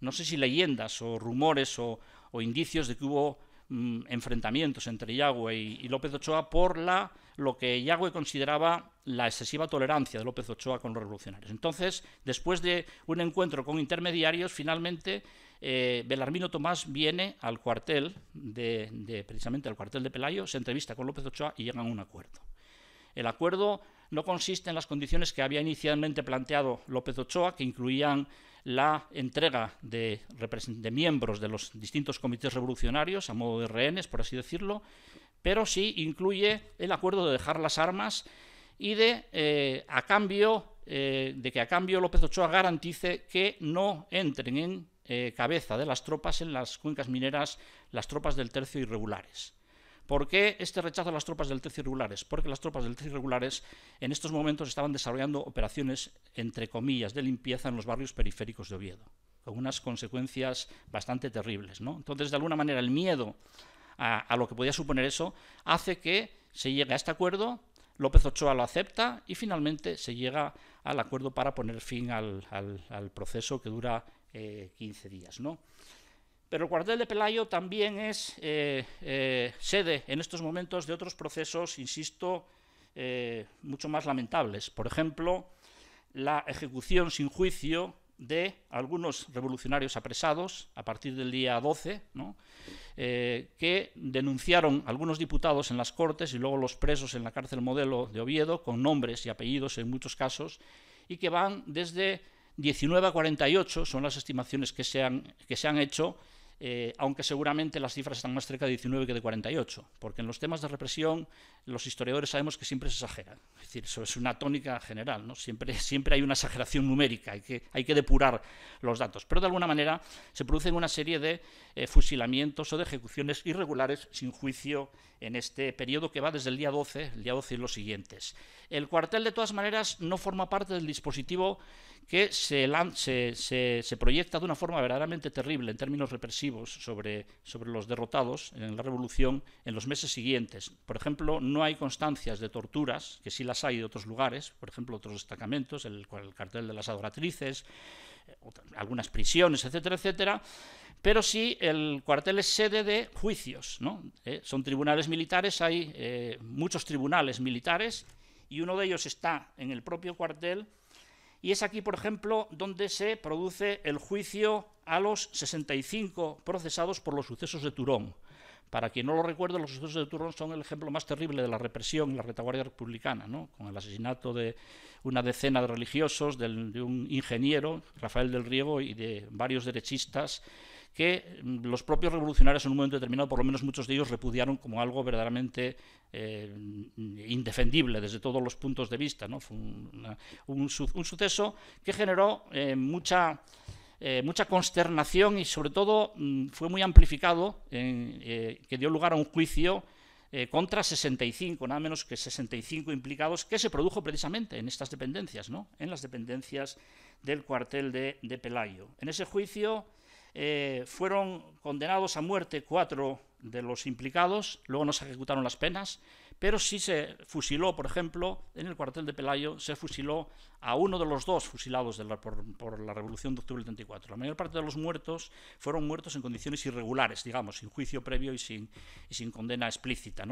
no sé si leyendas o rumores o, indicios de que hubo mm, enfrentamientos entre Yagüe y, López Ochoa por la, lo que Yagüe consideraba la excesiva tolerancia de López Ochoa con los revolucionarios. Entonces, después de un encuentro con intermediarios, finalmente eh, Belarmino Tomás viene al cuartel, de, precisamente al cuartel de Pelayo, se entrevista con López Ochoa y llegan a un acuerdo. El acuerdo no consiste en las condiciones que había inicialmente planteado López Ochoa, que incluían la entrega de, miembros de los distintos comités revolucionarios a modo de rehenes, por así decirlo, pero sí incluye el acuerdo de dejar las armas y de, eh, a cambio, eh, de que a cambio López Ochoa garantice que no entren en eh, cabeza de las tropas en las cuencas mineras, las tropas del tercio irregulares. ¿Por qué este rechazo a las tropas del tercio irregulares? Porque las tropas del tercio irregulares en estos momentos estaban desarrollando operaciones, entre comillas, de limpieza en los barrios periféricos de Oviedo, con unas consecuencias bastante terribles. ¿no? Entonces, de alguna manera, el miedo a, lo que podía suponer eso hace que se llegue a este acuerdo, López Ochoa lo acepta y finalmente se llega al acuerdo para poner fin al, proceso que dura 15 eh, días. ¿no? Pero el cuartel de Pelayo también es eh, eh, sede en estos momentos de otros procesos, insisto, eh, mucho más lamentables. Por ejemplo, la ejecución sin juicio de algunos revolucionarios apresados a partir del día 12, que denunciaron algunos diputados en las Cortes y luego los presos en la cárcel modelo de Oviedo, con nombres y apellidos en muchos casos, y que van desde 19 a 48, son las estimaciones que se han, que se han hecho, eh, aunque seguramente las cifras están más cerca de 19 que de 48, porque en los temas de represión los historiadores sabemos que siempre se exagera, es decir, eso es una tónica general, ¿no? siempre, siempre hay una exageración numérica, hay que, hay que depurar los datos, pero de alguna manera se producen una serie de eh, fusilamientos o de ejecuciones irregulares sin juicio en este periodo que va desde el día 12, el día 12 y los siguientes. El cuartel, de todas maneras, no forma parte del dispositivo que se, se, proyecta de una forma verdaderamente terrible en términos represivos sobre, sobre los derrotados en la revolución en los meses siguientes. Por ejemplo, no hay constancias de torturas, que sí las hay de otros lugares, por ejemplo, otros destacamentos, el, el cartel de las adoratrices, eh, algunas prisiones, etcétera, etcétera, pero sí el cuartel es sede de juicios, ¿no? Eh, son tribunales militares, hay eh, muchos tribunales militares y uno de ellos está en el propio cuartel y es aquí, por ejemplo, donde se produce el juicio a los 65 procesados por los sucesos de Turón. Para quien no lo recuerde, los sucesos de Turón son el ejemplo más terrible de la represión en la retaguardia republicana, con el asesinato de una decena de religiosos, de un ingeniero, Rafael del Riego, y de varios derechistas que mm, los propios revolucionarios en un momento determinado, por lo menos muchos de ellos, repudiaron como algo verdaderamente eh, indefendible desde todos los puntos de vista. Fue un, suceso que generó eh, mucha, eh, mucha consternación y sobre todo mm, fue muy amplificado, que dio lugar a un juicio contra 65, nada menos que 65 implicados, que se produjo precisamente en estas dependencias, ¿no? en las dependencias del cuartel de, de Pelayo. En ese juicio eh, fueron condenados a muerte cuatro de los implicados, luego no se ejecutaron las penas, pero sí se fusiló, por ejemplo, en el cuartel de Pelayo, se fusiló a uno de los dos fusilados por, la Revolución de Octubre del 34. La mayor parte de los muertos fueron muertos en condiciones irregulares, digamos, sin juicio previo y sin, condena explícita.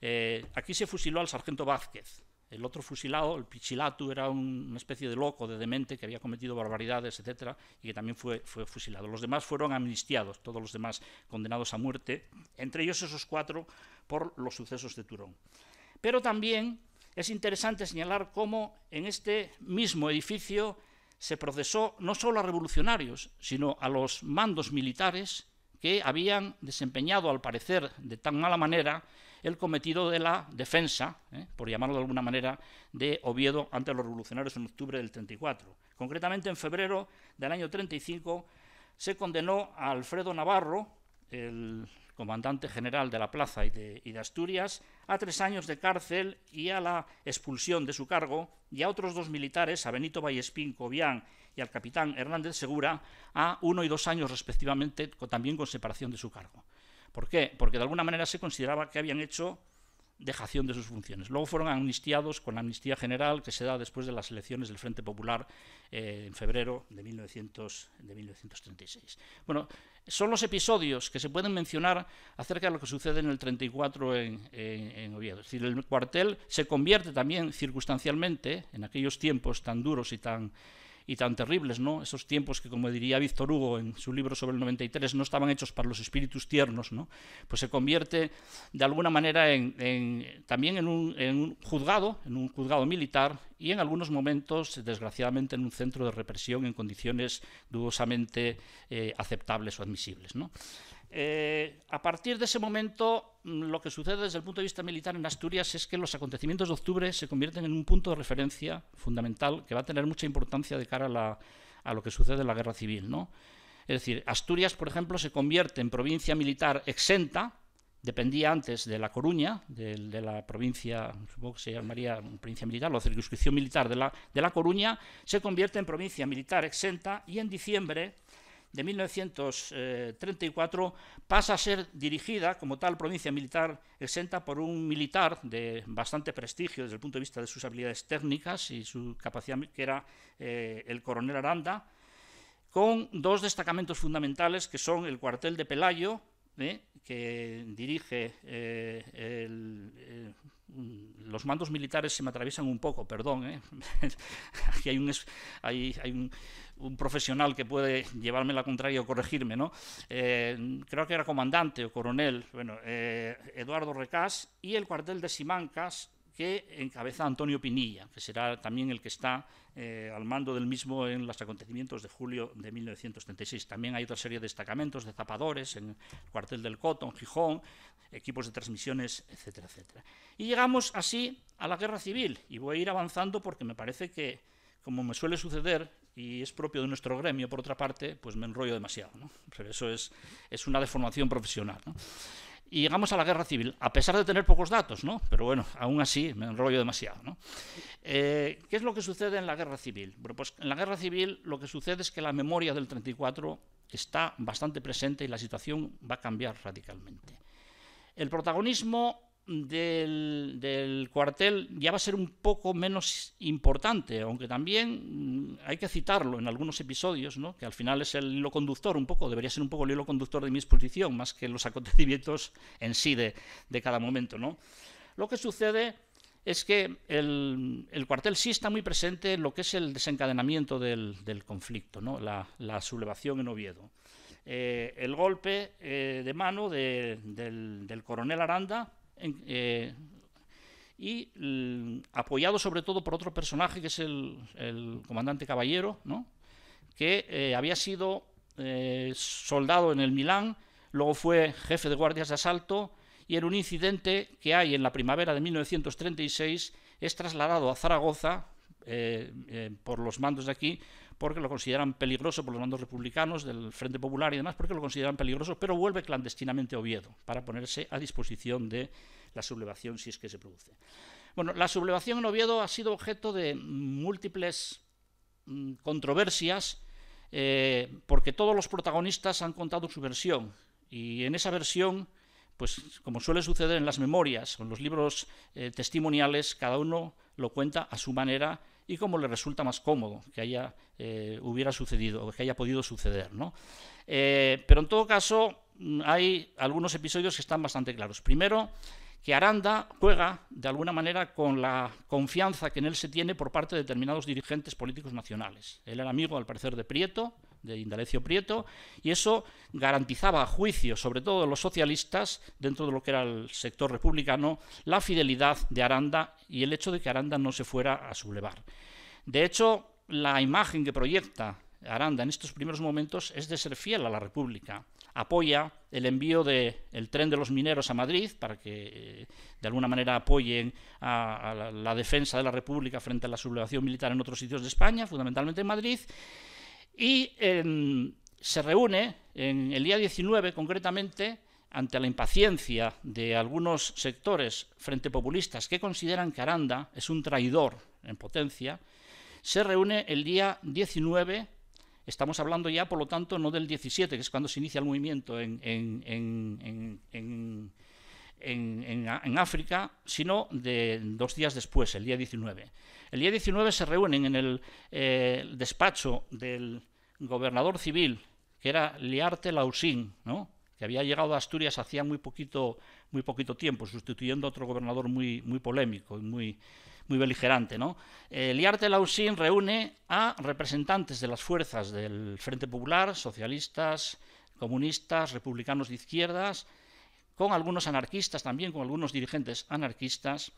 Eh, aquí se fusiló al sargento Vázquez, el otro fusilado, el Pichilatu, era una especie de loco, de demente, que había cometido barbaridades, etcétera, y que también fue, fue fusilado. Los demás fueron amnistiados, todos los demás condenados a muerte, entre ellos esos cuatro por los sucesos de Turón. Pero también es interesante señalar cómo en este mismo edificio se procesó no solo a revolucionarios, sino a los mandos militares que habían desempeñado, al parecer, de tan mala manera el cometido de la defensa, ¿eh? por llamarlo de alguna manera, de Oviedo ante los revolucionarios en octubre del 34. Concretamente, en febrero del año 35 se condenó a Alfredo Navarro, el comandante general de la Plaza y de, Asturias, a tres años de cárcel y a la expulsión de su cargo, y a otros dos militares, a Benito Vallespín Cobian y al capitán Hernández Segura, a uno y dos años respectivamente, también con separación de su cargo. ¿Por qué? Porque de alguna manera se consideraba que habían hecho dejación de sus funciones. Luego fueron amnistiados con la amnistía general que se da después de las elecciones del Frente Popular eh, en febrero de, 1936. Bueno, son los episodios que se pueden mencionar acerca de lo que sucede en el 34 en, en Oviedo. Es decir, el cuartel se convierte también circunstancialmente, en aquellos tiempos tan duros y tan y tan terribles, ¿no? Esos tiempos que, como diría Víctor Hugo en su libro sobre el 93, no estaban hechos para los espíritus tiernos, ¿no? Pues se convierte de alguna manera en, también en un, juzgado, en un juzgado militar y en algunos momentos, desgraciadamente, en un centro de represión en condiciones dudosamente eh, aceptables o admisibles, ¿no? Eh, a partir de ese momento, mm, lo que sucede desde el punto de vista militar en Asturias es que los acontecimientos de octubre se convierten en un punto de referencia fundamental que va a tener mucha importancia de cara a, lo que sucede en la guerra civil. ¿no? Es decir, Asturias, por ejemplo, se convierte en provincia militar exenta dependía antes de La Coruña, de, la provincia, supongo que se llamaría provincia militar, la circunscripción militar de la Coruña, se convierte en provincia militar exenta y en diciembre de 1934 pasa a ser dirigida como tal provincia militar exenta por un militar de bastante prestigio desde el punto de vista de sus habilidades técnicas y su capacidad, que era eh, el coronel Aranda, con dos destacamentos fundamentales que son el cuartel de Pelayo, ¿eh? que dirige eh, eh, los mandos militares se me atraviesan un poco, perdón. Aquí hay, un, hay, hay un, profesional que puede llevarme la contraria o corregirme. ¿no? creo que era comandante o coronel, bueno, Eduardo Recás, y el cuartel de Simancas, que encabeza Antonio Pinilla, que será también el que está eh, al mando del mismo en los acontecimientos de julio de 1936. También hay otra serie de destacamentos de zapadores en el cuartel del Coto, Gijón, equipos de transmisiones, etcétera, etcétera. Y llegamos así a la guerra civil, y voy a ir avanzando porque me parece que, como me suele suceder, y es propio de nuestro gremio, por otra parte, pues me enrollo demasiado. ¿no? Pero eso es, es una deformación profesional. y llegamos a la guerra civil, a pesar de tener pocos datos, ¿no? Pero bueno, aún así me enrollo demasiado, ¿no? Eh, ¿Qué es lo que sucede en la guerra civil? Bueno, pues en la guerra civil lo que sucede es que la memoria del 34 está bastante presente y la situación va a cambiar radicalmente. El protagonismo del, cuartel ya va a ser un poco menos importante, aunque también mm, hay que citarlo en algunos episodios, ¿no? que al final es el hilo conductor un poco, debería ser un poco el hilo conductor de mi exposición, más que los acontecimientos en sí de, cada momento. ¿no? Lo que sucede es que el, cuartel sí está muy presente en lo que es el desencadenamiento del, conflicto, ¿no? la, sublevación en Oviedo. Eh, el golpe eh, de mano del coronel Aranda eh, y mm, apoyado sobre todo por otro personaje que es el, comandante Caballero, que eh, había sido eh, soldado en el Milán, luego fue jefe de guardias de asalto y en un incidente que hay en la primavera de 1936 es trasladado a Zaragoza por los mandos de aquí porque lo consideran peligroso por los mandos republicanos del Frente Popular y demás, porque lo consideran peligroso, pero vuelve clandestinamente a Oviedo para ponerse a disposición de la sublevación si es que se produce. Bueno, la sublevación en Oviedo ha sido objeto de múltiples mm, controversias eh, porque todos los protagonistas han contado su versión y en esa versión pues como suele suceder en las memorias o en los libros eh, testimoniales, cada uno lo cuenta a su manera y como le resulta más cómodo que haya eh, hubiera sucedido o que haya podido suceder. ¿no? Eh, pero en todo caso mm, hay algunos episodios que están bastante claros. Primero, que Aranda juega de alguna manera con la confianza que en él se tiene por parte de determinados dirigentes políticos nacionales. Él era amigo, al parecer, de Prieto, de Indalecio Prieto, y eso garantizaba a juicio, sobre todo de los socialistas, dentro de lo que era el sector republicano, la fidelidad de Aranda y el hecho de que Aranda no se fuera a sublevar. De hecho, la imagen que proyecta Aranda en estos primeros momentos es de ser fiel a la República. Apoya el envío del tren de los mineros a Madrid para que de alguna manera apoyen a, la, defensa de la República frente a la sublevación militar en otros sitios de España, fundamentalmente en Madrid. Y em, se reúne en el día 19 concretamente ante la impaciencia de algunos sectores frente populistas que consideran que Aranda es un traidor en potencia, se reúne el día 19, estamos hablando ya, por lo tanto, no del 17, que es cuando se inicia el movimiento en, en, África, sino de dos días después, el día 19. El día 19 se reúnen en el eh, despacho del gobernador civil, que era Liarte Lausín, ¿no? que había llegado a Asturias hacía muy poquito, muy poquito tiempo, sustituyendo a otro gobernador muy, muy polémico y muy, muy beligerante. ¿no? El Liarte Lausín reúne a representantes de las fuerzas del Frente Popular, socialistas, comunistas, republicanos de izquierdas, con algunos anarquistas también, con algunos dirigentes anarquistas,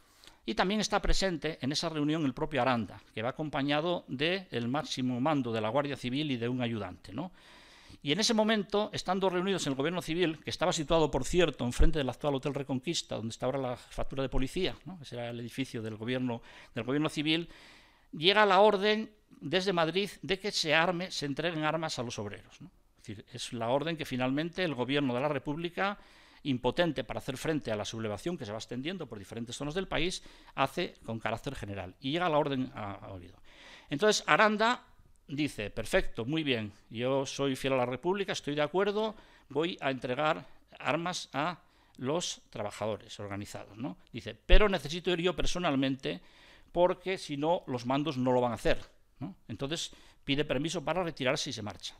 y también está presente en esa reunión el propio Aranda, que va acompañado del máximo mando de la Guardia Civil y de un ayudante. ¿no? Y en ese momento, estando reunidos en el gobierno civil, que estaba situado, por cierto, enfrente del actual Hotel Reconquista, donde está ahora la factura de policía, ese era el edificio del gobierno, del gobierno civil, llega la orden desde Madrid de que se arme, se entreguen armas a los obreros. Es decir, es la orden que finalmente el gobierno de la República impotente para hacer frente a la sublevación que se va extendiendo por diferentes zonas del país, hace con carácter general y llega la orden a, a. Entonces, Aranda dice, perfecto, muy bien, yo soy fiel a la República, estoy de acuerdo, voy a entregar armas a los trabajadores organizados. ¿no? Dice, pero necesito ir yo personalmente porque si no, los mandos no lo van a hacer. Entonces pide permiso para retirarse y se marcha.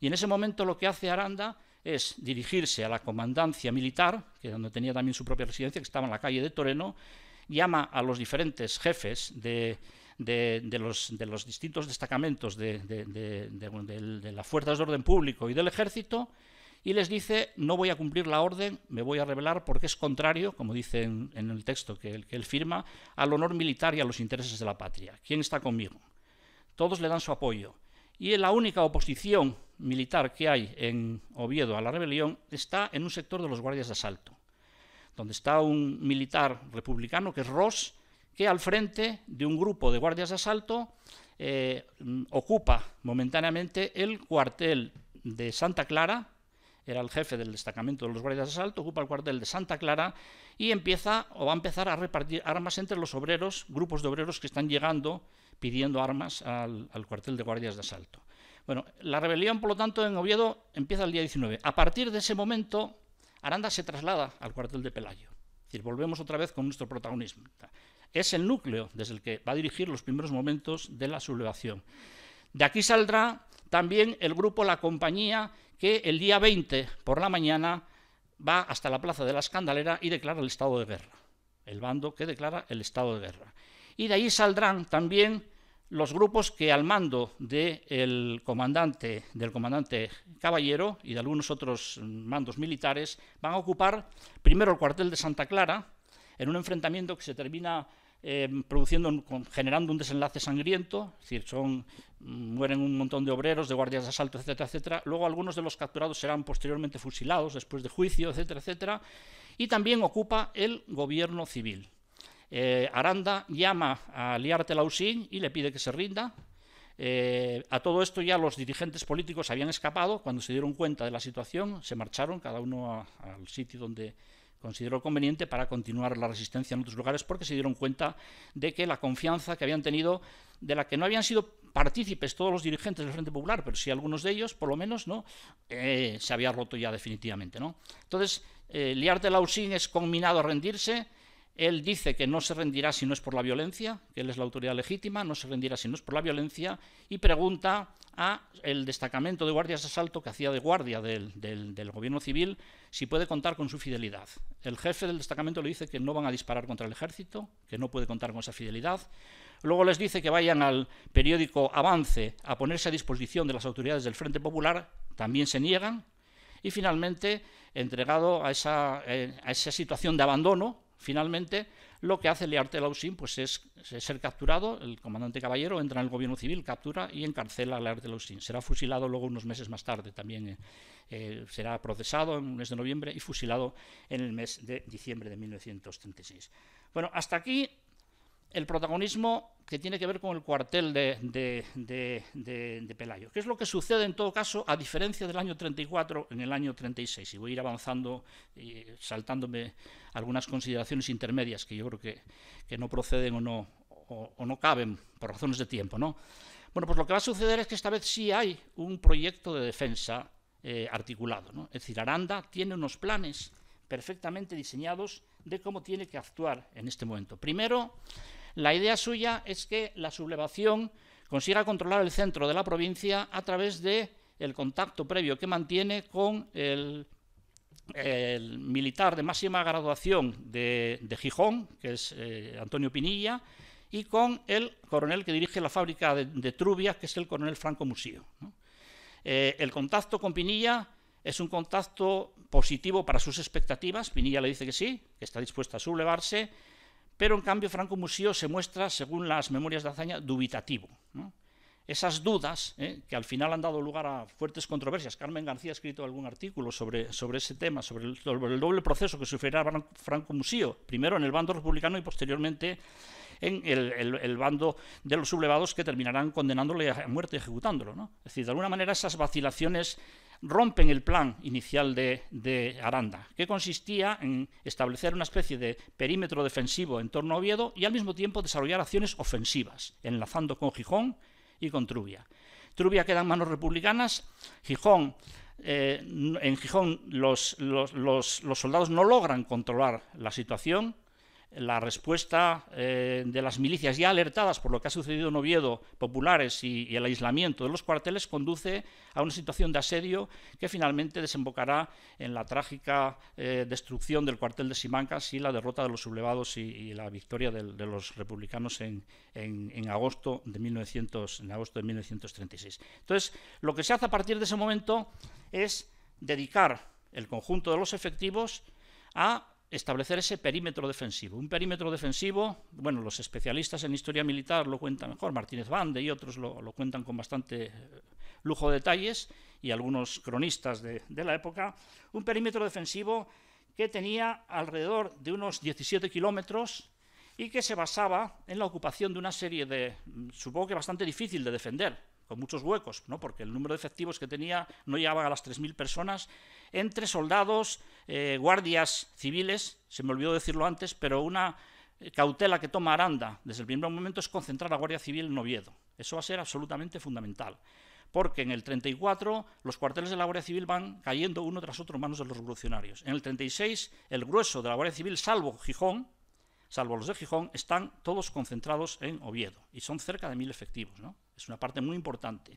Y en ese momento lo que hace Aranda es dirigirse a la comandancia militar, que donde tenía también su propia residencia, que estaba en la calle de Toreno, llama a los diferentes jefes de, los, de los, distintos destacamentos de, de las fuerzas de orden público y del ejército y les dice, no voy a cumplir la orden, me voy a rebelar porque es contrario, como dice en, el texto que, que él firma, al honor militar y a los intereses de la patria. ¿Quién está conmigo? Todos le dan su apoyo. Y la única oposición militar que hay en Oviedo a la rebelión está en un sector de los guardias de asalto, donde está un militar republicano que es Ross, que al frente de un grupo de guardias de asalto eh, ocupa momentáneamente el cuartel de Santa Clara, era el jefe del destacamento de los guardias de asalto, ocupa el cuartel de Santa Clara y empieza o va a empezar a repartir armas entre los obreros, grupos de obreros que están llegando pidiendo armas al, cuartel de guardias de asalto. Bueno, la rebelión, por lo tanto, en Oviedo empieza el día 19. A partir de ese momento, Aranda se traslada al cuartel de Pelayo. Es decir, volvemos otra vez con nuestro protagonismo. Es el núcleo desde el que va a dirigir los primeros momentos de la sublevación. De aquí saldrá también el grupo La Compañía, que el día 20 por la mañana va hasta la plaza de la Escandalera y declara el estado de guerra. El bando que declara el estado de guerra. Y de ahí saldrán también los grupos que al mando del comandante, del comandante Caballero y de algunos otros mandos militares van a ocupar primero el cuartel de Santa Clara en un enfrentamiento que se termina eh, produciendo, generando un desenlace sangriento, es decir, son, mueren un montón de obreros, de guardias de asalto, etcétera, etcétera. Luego algunos de los capturados serán posteriormente fusilados después de juicio, etcétera, etcétera. Y también ocupa el gobierno civil. Eh, Aranda llama a Liarte Lausín y le pide que se rinda. Eh, a todo esto ya los dirigentes políticos habían escapado. Cuando se dieron cuenta de la situación, se marcharon cada uno al sitio donde consideró conveniente para continuar la resistencia en otros lugares porque se dieron cuenta de que la confianza que habían tenido, de la que no habían sido partícipes todos los dirigentes del Frente Popular, pero sí algunos de ellos, por lo menos, ¿no? Eh, se había roto ya definitivamente. ¿no? Entonces, Liarte Lausín es conminado a rendirse, él dice que no se rendirá si no es por la violencia, que él es la autoridad legítima, no se rendirá si no es por la violencia, y pregunta a el destacamento de guardias de asalto que hacía de guardia del, gobierno civil si puede contar con su fidelidad. El jefe del destacamento le dice que no van a disparar contra el ejército, que no puede contar con esa fidelidad. Luego les dice que vayan al periódico Avance a ponerse a disposición de las autoridades del Frente Popular, también se niegan. Y finalmente, entregado a esa, eh, a esa situación de abandono, Finalmente, lo que hace Learte Lausín pues es, ser capturado, el comandante Caballero entra en el gobierno civil, captura y encarcela a Learte Lausín. Será fusilado luego unos meses más tarde también. Eh, eh, será procesado en el mes de noviembre y fusilado en el mes de diciembre de 1936. Bueno, hasta aquí el protagonismo que tiene que ver con el cuartel de, Pelayo. ¿Qué es lo que sucede en todo caso, a diferencia del año 34, en el año 36? Y voy a ir avanzando y saltándome algunas consideraciones intermedias que yo creo que, no proceden o no, o, no caben por razones de tiempo. ¿no? Bueno, pues lo que va a suceder es que esta vez sí hay un proyecto de defensa eh, articulado. ¿no? Es decir, Aranda tiene unos planes perfectamente diseñados de cómo tiene que actuar en este momento. Primero, la idea suya es que la sublevación consiga controlar el centro de la provincia a través de el contacto previo que mantiene con el, militar de máxima graduación de, Gijón, que es eh, Antonio Pinilla, y con el coronel que dirige la fábrica de, Trubia, que es el coronel Franco Musío. Eh, el contacto con Pinilla es un contacto positivo para sus expectativas. Pinilla le dice que sí, que está dispuesta a sublevarse pero en cambio Franco Musío se muestra, según las memorias de Azaña, dubitativo. Esas dudas, ¿eh? que al final han dado lugar a fuertes controversias. Carmen García ha escrito algún artículo sobre, sobre ese tema, sobre el, doble proceso que sufrirá Franco Musío, primero en el bando republicano y posteriormente en el, bando de los sublevados que terminarán condenándole a muerte ejecutándolo. Es decir, de alguna manera esas vacilaciones rompen el plan inicial de, Aranda, que consistía en establecer una especie de perímetro defensivo en torno a Oviedo y al mismo tiempo desarrollar acciones ofensivas, enlazando con Gijón y con Trubia. Trubia queda en manos republicanas, Gijón eh, en Gijón los, soldados no logran controlar la situación, la respuesta eh, de las milicias ya alertadas por lo que ha sucedido en Oviedo, populares y, el aislamiento de los cuarteles, conduce a una situación de asedio que finalmente desembocará en la trágica eh, destrucción del cuartel de Simancas y la derrota de los sublevados y, la victoria de, los republicanos en, agosto de en agosto de 1936. Entonces, lo que se hace a partir de ese momento es dedicar el conjunto de los efectivos a establecer ese perímetro defensivo. Un perímetro defensivo, bueno, los especialistas en historia militar lo cuentan mejor, Martínez Bande y otros lo, cuentan con bastante eh, lujo de detalles, y algunos cronistas de, la época, un perímetro defensivo que tenía alrededor de unos 17 kilómetros y que se basaba en la ocupación de una serie de, supongo que bastante difícil de defender, muchos huecos, ¿no? porque el número de efectivos que tenía no llegaba a las 3.000 personas, entre soldados, eh, guardias civiles, se me olvidó decirlo antes, pero una eh, cautela que toma Aranda desde el primer momento es concentrar la Guardia Civil en Oviedo. Eso va a ser absolutamente fundamental, porque en el 34 los cuarteles de la Guardia Civil van cayendo uno tras otro en manos de los revolucionarios. En el 36 el grueso de la Guardia Civil, salvo Gijón, salvo los de Gijón, están todos concentrados en Oviedo y son cerca de mil efectivos. ¿no? Es una parte muy importante.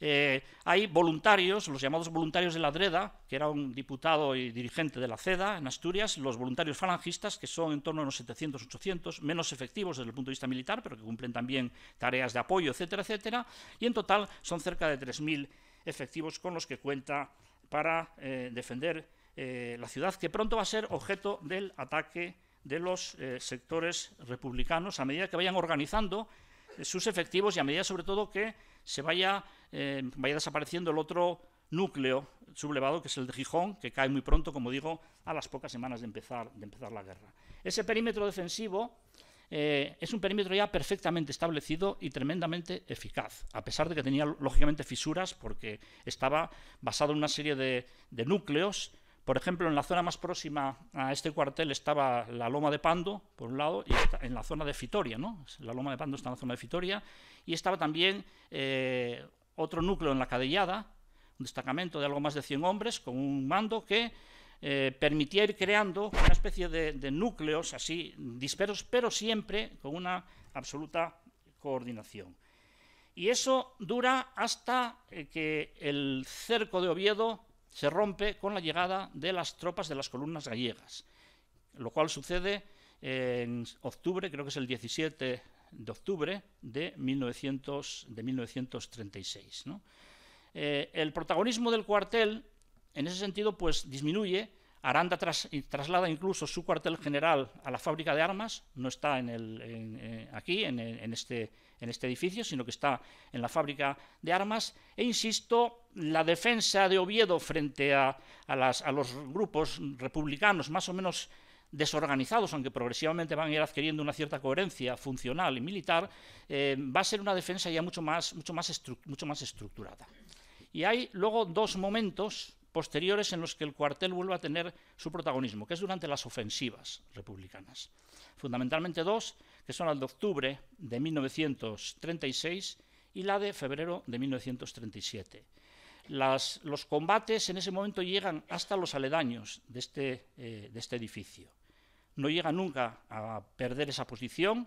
Eh, hay voluntarios, los llamados voluntarios de la Dreda, que era un diputado y dirigente de la CEDA en Asturias, los voluntarios falangistas, que son en torno a unos 700, 800, menos efectivos desde el punto de vista militar, pero que cumplen también tareas de apoyo, etcétera, etcétera, y en total son cerca de 3.000 efectivos con los que cuenta para eh, defender eh, la ciudad, que pronto va a ser objeto del ataque de los eh, sectores republicanos a medida que vayan organizando eh, sus efectivos y a medida sobre todo que se vaya, eh, vaya desapareciendo el otro núcleo sublevado, que es el de Gijón, que cae muy pronto, como digo, a las pocas semanas de empezar, de empezar la guerra. Ese perímetro defensivo es un perímetro ya perfectamente establecido y tremendamente eficaz, a pesar de que tenía lógicamente fisuras porque estaba basado en una serie de, de núcleos por ejemplo, en la zona más próxima a este cuartel estaba la Loma de Pando, por un lado, y en la zona de Fitoria, ¿no? La Loma de Pando está en la zona de Fitoria, y estaba también eh, otro núcleo en la Cadellada, un destacamento de algo más de 100 hombres, con un mando que eh, permitía ir creando una especie de, núcleos así dispersos, pero siempre con una absoluta coordinación. Y eso dura hasta eh, que el cerco de Oviedo se rompe con la llegada de las tropas de las columnas gallegas, lo cual sucede en octubre, creo que es el 17 de octubre de, 1936. Eh, el protagonismo del cuartel, en ese sentido, pues disminuye. Aranda traslada incluso su cuartel general a la fábrica de armas, no está en el, eh, aquí, en, en este en este edificio, sino que está en la fábrica de armas. E insisto, la defensa de Oviedo frente a, los grupos republicanos más o menos desorganizados, aunque progresivamente van a ir adquiriendo una cierta coherencia funcional y militar, eh, va a ser una defensa ya mucho más, mucho, más mucho más estructurada. Y hay luego dos momentos posteriores en los que el cuartel vuelve a tener su protagonismo, que es durante las ofensivas republicanas. Fundamentalmente dos, que son la de octubre de 1936 y la de febrero de 1937. los combates en ese momento llegan hasta los aledaños de este, eh, de este edificio. No llega nunca a perder esa posición,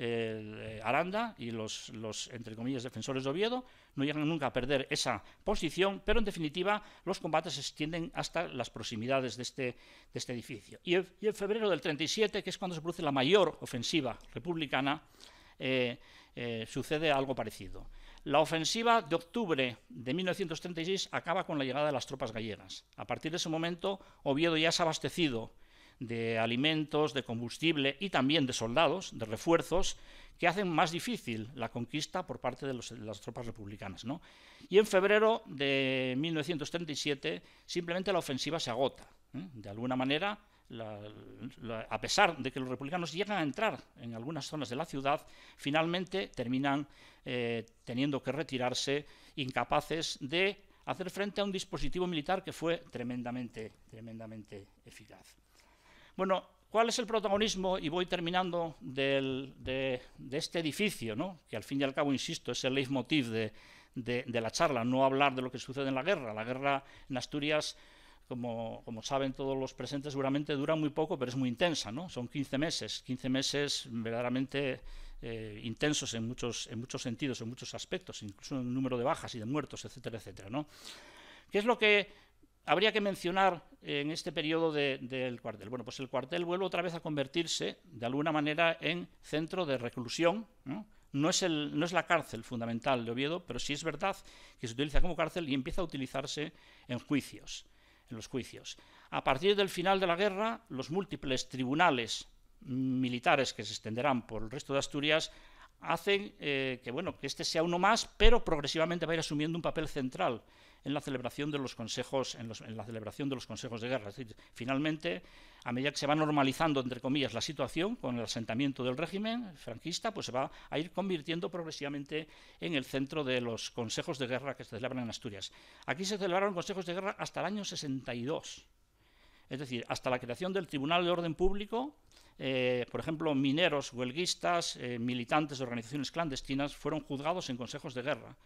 eh, Aranda y los, entre comillas, defensores de Oviedo no llegan nunca a perder esa posición, pero en definitiva los combates se extienden hasta las proximidades de este, este edificio. Y, en febrero del 37, que es cuando se produce la mayor ofensiva republicana, eh, eh, sucede algo parecido. La ofensiva de octubre de 1936 acaba con la llegada de las tropas gallegas. A partir de ese momento, Oviedo ya ha abastecido de alimentos, de combustible y también de soldados, de refuerzos, que hacen más difícil la conquista por parte de, las tropas republicanas. Y en febrero de 1937 simplemente la ofensiva se agota. ¿eh? De alguna manera, a pesar de que los republicanos llegan a entrar en algunas zonas de la ciudad, finalmente terminan eh, teniendo que retirarse incapaces de hacer frente a un dispositivo militar que fue tremendamente, tremendamente eficaz. Bueno, ¿cuál es el protagonismo? Y voy terminando de, este edificio, que al fin y al cabo, insisto, es el leitmotiv de, la charla, no hablar de lo que sucede en la guerra. La guerra en Asturias como, saben todos los presentes, seguramente dura muy poco, pero es muy intensa, ¿no? Son 15 meses, 15 meses verdaderamente eh, intensos en muchos, en muchos sentidos, en muchos aspectos, incluso en el número de bajas y de muertos, etcétera, etcétera. ¿Qué es lo que habría que mencionar en este periodo del cuartel? Bueno, pues el cuartel vuelve otra vez a convertirse, de alguna manera, en centro de reclusión, no es, la cárcel fundamental de Oviedo, pero sí es verdad que se utiliza como cárcel y empieza a utilizarse en juicios en los juicios. A partir del final de la guerra, los múltiples tribunales militares que se extenderán por el resto de Asturias hacen eh, que bueno que este sea uno más, pero progresivamente va a ir asumiendo un papel central en la celebración de los consejos, en, la celebración de los consejos de guerra. finalmente, a medida que se va normalizando, entre comillas, la situación con el asentamiento del régimen franquista, pues se va a ir convirtiendo progresivamente en el centro de los consejos de guerra que se celebran en Asturias. Aquí se celebraron consejos de guerra hasta el año 62. Es decir, hasta la creación del Tribunal de Orden Público, eh, por ejemplo, mineros, huelguistas, eh, militantes de organizaciones clandestinas fueron juzgados en consejos de guerra.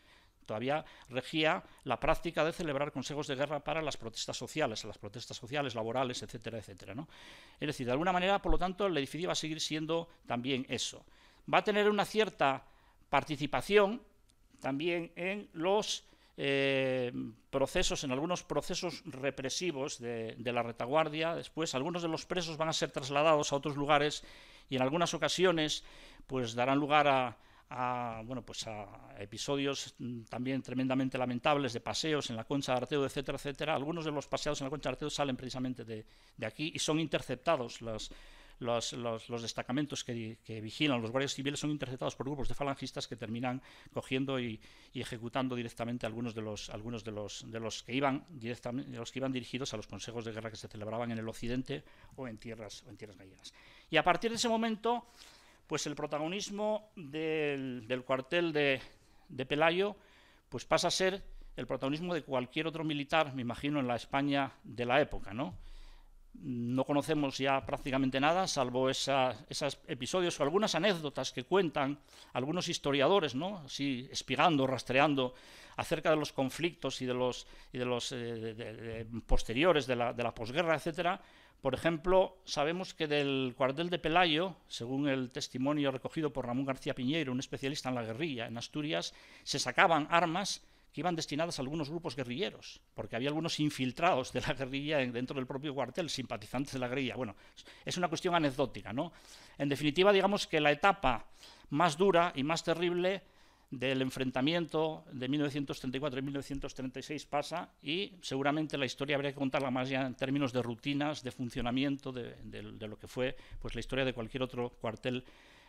Todavía regía la práctica de celebrar consejos de guerra para las protestas sociales, las protestas sociales, laborales, etcétera, etcétera. ¿no? Es decir, de alguna manera, por lo tanto, el edificio va a seguir siendo también eso. Va a tener una cierta participación también en los eh, procesos, en algunos procesos represivos de, de, la retaguardia. Después, algunos de los presos van a ser trasladados a otros lugares y en algunas ocasiones, pues darán lugar a, a, bueno, pues a episodios mm, también tremendamente lamentables de paseos en la concha de Arteo, etcétera, etcétera. Algunos de los paseos en la concha de Arteo salen precisamente de, aquí y son interceptados. Los, los, los, destacamentos que, vigilan los guardias civiles son interceptados por grupos de falangistas que terminan cogiendo y, ejecutando directamente algunos de los algunos de los de los que iban directamente los que iban dirigidos a los consejos de guerra que se celebraban en el occidente o en tierras o en tierras gallegas. Y a partir de ese momento pues el protagonismo del, cuartel de, Pelayo pues pasa a ser el protagonismo de cualquier otro militar, me imagino, en la España de la época, ¿no? No conocemos ya prácticamente nada, salvo esos episodios o algunas anécdotas que cuentan algunos historiadores, ¿no? Así, espigando, rastreando acerca de los conflictos y de los, de los eh, posteriores de la, de la posguerra, etcétera, por ejemplo, sabemos que del cuartel de Pelayo, según el testimonio recogido por Ramón García Piñeiro, un especialista en la guerrilla en Asturias, se sacaban armas que iban destinadas a algunos grupos guerrilleros, porque había algunos infiltrados de la guerrilla dentro del propio cuartel, simpatizantes de la guerrilla. Bueno, es una cuestión anecdótica, ¿no? En definitiva, digamos que la etapa más dura y más terrible del enfrentamiento de 1934 y 1936 pasa y seguramente la historia habría que contarla más ya en términos de rutinas, de funcionamiento, de, lo que fue pues, la historia de cualquier otro cuartel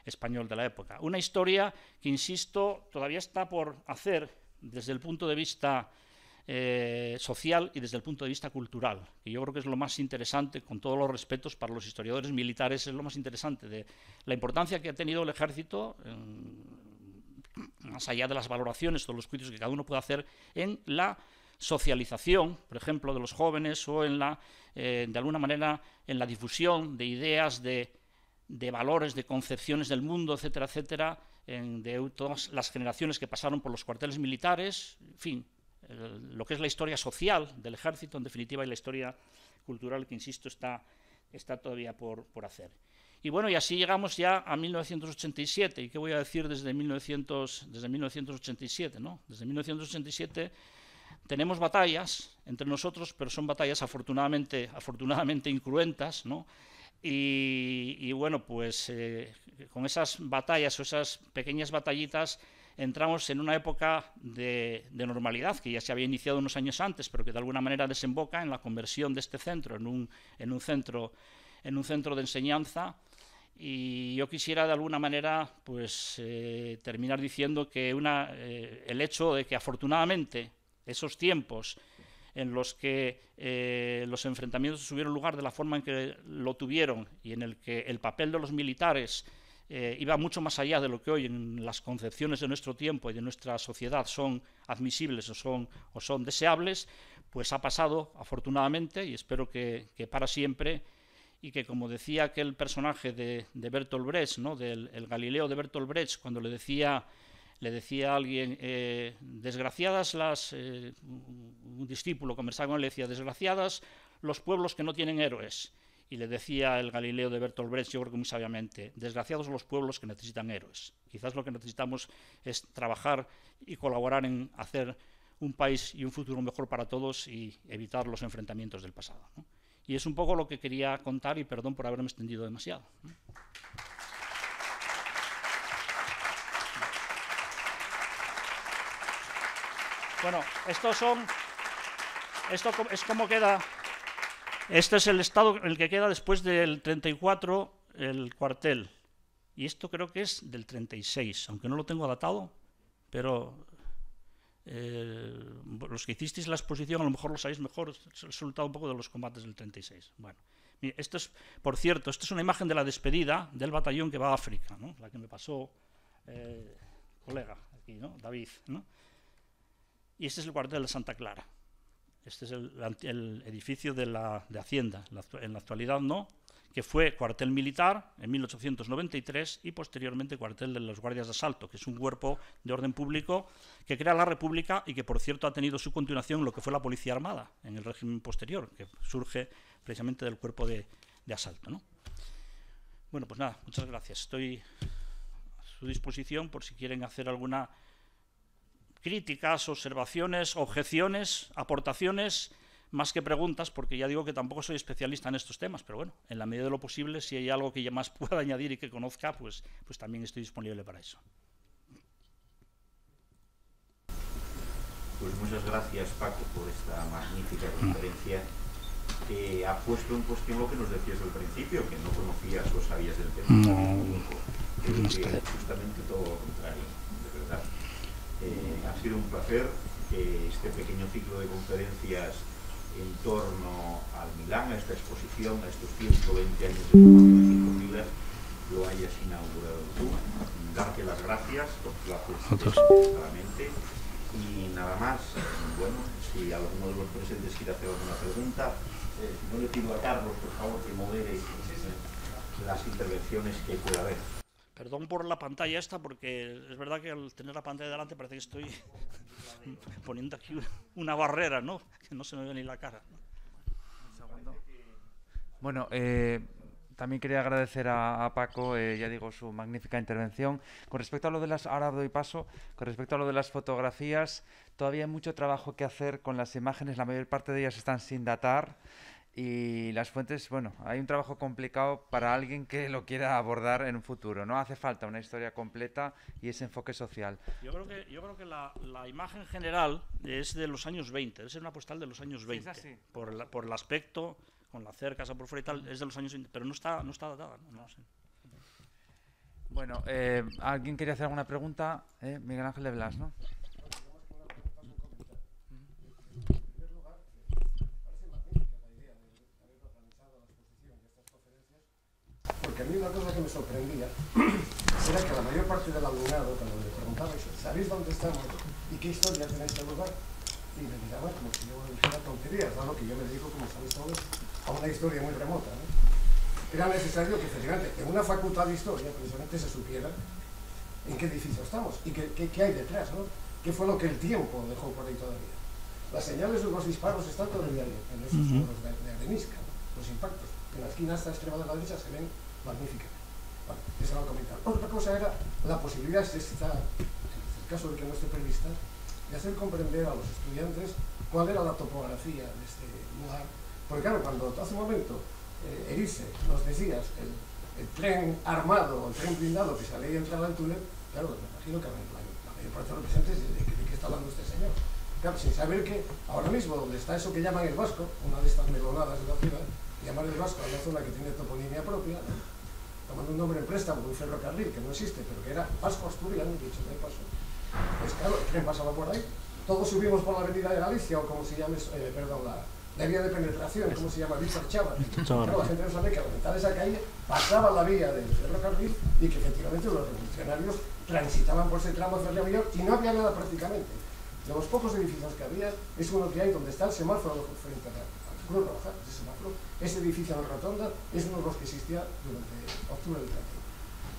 español de la época. Una historia que, insisto, todavía está por hacer desde el punto de vista eh, social y desde el punto de vista cultural, que yo creo que es lo más interesante, con todos los respetos para los historiadores militares, es lo más interesante de la importancia que ha tenido el ejército más allá de las valoraciones o los juicios que cada uno puede hacer en la socialización, por ejemplo, de los jóvenes o en la, eh, de alguna manera, en la difusión de ideas, de, valores, de concepciones del mundo, etcétera, etcétera, de todas las generaciones que pasaron por los cuarteles militares, en fin, lo que es la historia social del ejército, en definitiva, y la historia cultural que, insisto, está, está todavía por, por hacer. Y bueno, y así llegamos ya a 1987. ¿Y qué voy a decir desde, 1900, desde 1987? ¿no? Desde 1987 tenemos batallas entre nosotros, pero son batallas afortunadamente, afortunadamente incruentas, ¿no? Y, bueno, pues eh, con esas batallas o esas pequeñas batallitas entramos en una época de, de, normalidad que ya se había iniciado unos años antes, pero que de alguna manera desemboca en la conversión de este centro en un, en un, centro, en un centro de enseñanza y yo quisiera de alguna manera pues, eh, terminar diciendo que una, eh, el hecho de que afortunadamente esos tiempos en los que eh, los enfrentamientos tuvieron lugar de la forma en que lo tuvieron y en el que el papel de los militares iba mucho más allá de lo que hoy en las concepciones de nuestro tiempo y de nuestra sociedad son admisibles o son, o son deseables, pues ha pasado afortunadamente y espero que, para siempre y que como decía aquel personaje de, Bertolt Brecht, ¿no? del el Galileo de Bertolt Brecht, cuando le decía le decía a alguien, eh, desgraciadas las, eh, un discípulo conversaba con él, le decía, desgraciadas los pueblos que no tienen héroes. Y le decía el Galileo de Bertolt Brecht, yo creo que muy sabiamente, desgraciados los pueblos que necesitan héroes. Quizás lo que necesitamos es trabajar y colaborar en hacer un país y un futuro mejor para todos y evitar los enfrentamientos del pasado. Y es un poco lo que quería contar y perdón por haberme extendido demasiado. Bueno, estos son. Esto es como queda. Este es el estado el que queda después del 34, el cuartel. Y esto creo que es del 36, aunque no lo tengo datado, pero eh, los que hicisteis la exposición a lo mejor lo sabéis mejor, el resultado un poco de los combates del 36. Bueno, esto es, por cierto, esta es una imagen de la despedida del batallón que va a África, ¿no? la que me pasó eh, colega aquí, ¿no? David. ¿no? Y este es el cuartel de Santa Clara. Este es el, edificio de, la, de Hacienda. En la actualidad no, que fue cuartel militar en 1893 y posteriormente cuartel de los guardias de asalto, que es un cuerpo de orden público que crea la República y que por cierto ha tenido su continuación lo que fue la Policía Armada en el régimen posterior, que surge precisamente del cuerpo de, de asalto. ¿no? Bueno, pues nada, muchas gracias. Estoy a su disposición por si quieren hacer alguna críticas, observaciones, objeciones, aportaciones, más que preguntas, porque ya digo que tampoco soy especialista en estos temas, pero bueno, en la medida de lo posible, si hay algo que ya más pueda añadir y que conozca, pues, pues también estoy disponible para eso. Pues muchas gracias, Paco, por esta magnífica conferencia que ha puesto en cuestión lo que nos decías al principio, que no conocías o sabías del tema. No, no justamente todo lo contrario, de verdad. Eh, ha sido un placer que este pequeño ciclo de conferencias en torno al Milán, a esta exposición, a estos 120 años de formación de filas, lo hayas inaugurado tú. Darte las gracias, por placer claramente. Y nada más, bueno, si alguno de los presentes quiere hacer alguna pregunta, eh, no le pido a Carlos, por favor, que modere las intervenciones que pueda haber. Perdón por la pantalla esta, porque es verdad que al tener la pantalla delante parece que estoy poniendo aquí una barrera, ¿no? Que no se me ve ni la cara. Bueno, eh, también quería agradecer a, Paco, eh, ya digo, su magnífica intervención. Con respecto a lo de las, ahora doy paso, con respecto a lo de las fotografías, todavía hay mucho trabajo que hacer con las imágenes, la mayor parte de ellas están sin datar. Y las fuentes, bueno, hay un trabajo complicado para alguien que lo quiera abordar en un futuro, ¿no? Hace falta una historia completa y ese enfoque social. Yo creo que, yo creo que la, la imagen general es de los años 20, es una postal de los años 20, por, el, por el aspecto, con la cerca, esa por fuera y tal, es de los años 20, pero no está, no está datada, no, sé. Bueno, eh, ¿alguien quería hacer alguna pregunta? Eh, Miguel Ángel de Blas, ¿no? A mí una cosa que me sorprendía era que la mayor parte del alumnado, cuando le preguntaba ¿sabéis dónde estamos y qué historia tiene este lugar? Y me miraba como si yo dijera tonterías, dado que yo me dedico, como sabéis todos, a una historia muy remota. ¿no? Era necesario que, efectivamente, en una facultad de historia, precisamente se supiera en qué edificio estamos y qué, qué, hay detrás, ¿no? ¿Qué fue lo que el tiempo dejó por ahí todavía? Las señales de los disparos están todavía en esos muros de, de arenisca, los impactos. En la esquina esta extrema de la derecha se ven magnífica. Bueno, eso lo comentar. Otra cosa era la posibilidad, si está, en el caso de que no esté prevista, de hacer comprender a los estudiantes cuál era la topografía de este lugar. Porque claro, cuando hace un momento eh, Erice nos decías el, el, tren armado o el tren blindado que sale y entraba al túnel, claro, me imagino que la mayor parte de los presentes de, de, de qué está hablando este señor. Claro, sin saber que ahora mismo donde está eso que llaman el Vasco, una de estas melonadas de la ciudad, llamar el Vasco a una zona que tiene toponimia propia, ¿no? Tomando un nombre en préstamo de un ferrocarril que no existe, pero que era Vasco Asturiano, dicho de paso. Pues claro, el tren pasaba por ahí. Todos subimos por la avenida de Galicia, o como se llame, eh, perdón, la, de vía de penetración, ¿cómo se llama? Richard Chávez. La gente no sabe que al aumentar esa calle pasaba la vía del ferrocarril y que efectivamente los revolucionarios transitaban por ese tramo ferroviario y no había nada prácticamente. De los pocos edificios que había, es uno que hay donde está el semáforo frente a la Cruz Roja, ese semáforo. Ese edificio en la rotonda es uno de los que existía durante octubre del 30.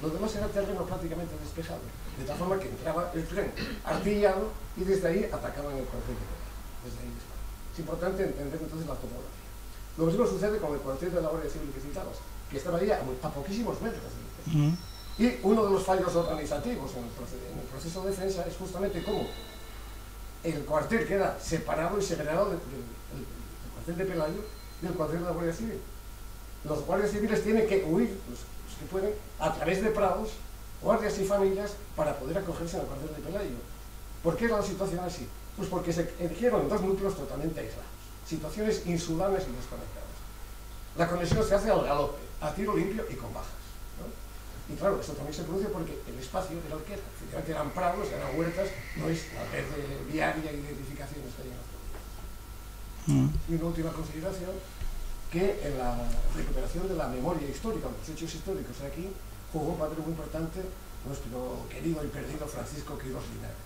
Lo demás era terreno prácticamente despejado, de tal forma que entraba el tren artillado y desde ahí atacaban el cuartel de desde ahí Es importante entender entonces la topografía. Lo mismo sucede con el cuartel de la Guardia Civil que citabas, que estaba ahí a, poquísimos metros del Y uno de los fallos organizativos en el, proceso, de defensa es justamente cómo el cuartel queda separado y segregado del, cuartel de Pelayo del cuartel de la Guardia Civil. Los guardias civiles tienen que huir, los, que pueden, a través de prados, guardias y familias, para poder acogerse al cuartel de Pelayo. ¿Por qué era la situación así? Pues porque se erigieron dos núcleos totalmente aislados, situaciones insulares y desconectadas. La conexión se hace al galope, a tiro limpio y con bajas. Y claro, esto también se produce porque el espacio era el que era. Efectivamente eran prados, eran huertas, no es la red viaria y de edificaciones que hay en la mm. Y una última consideración, que en la recuperación de la memoria histórica, los hechos históricos aquí, jugó un papel muy importante nuestro querido y perdido Francisco Quirós Linares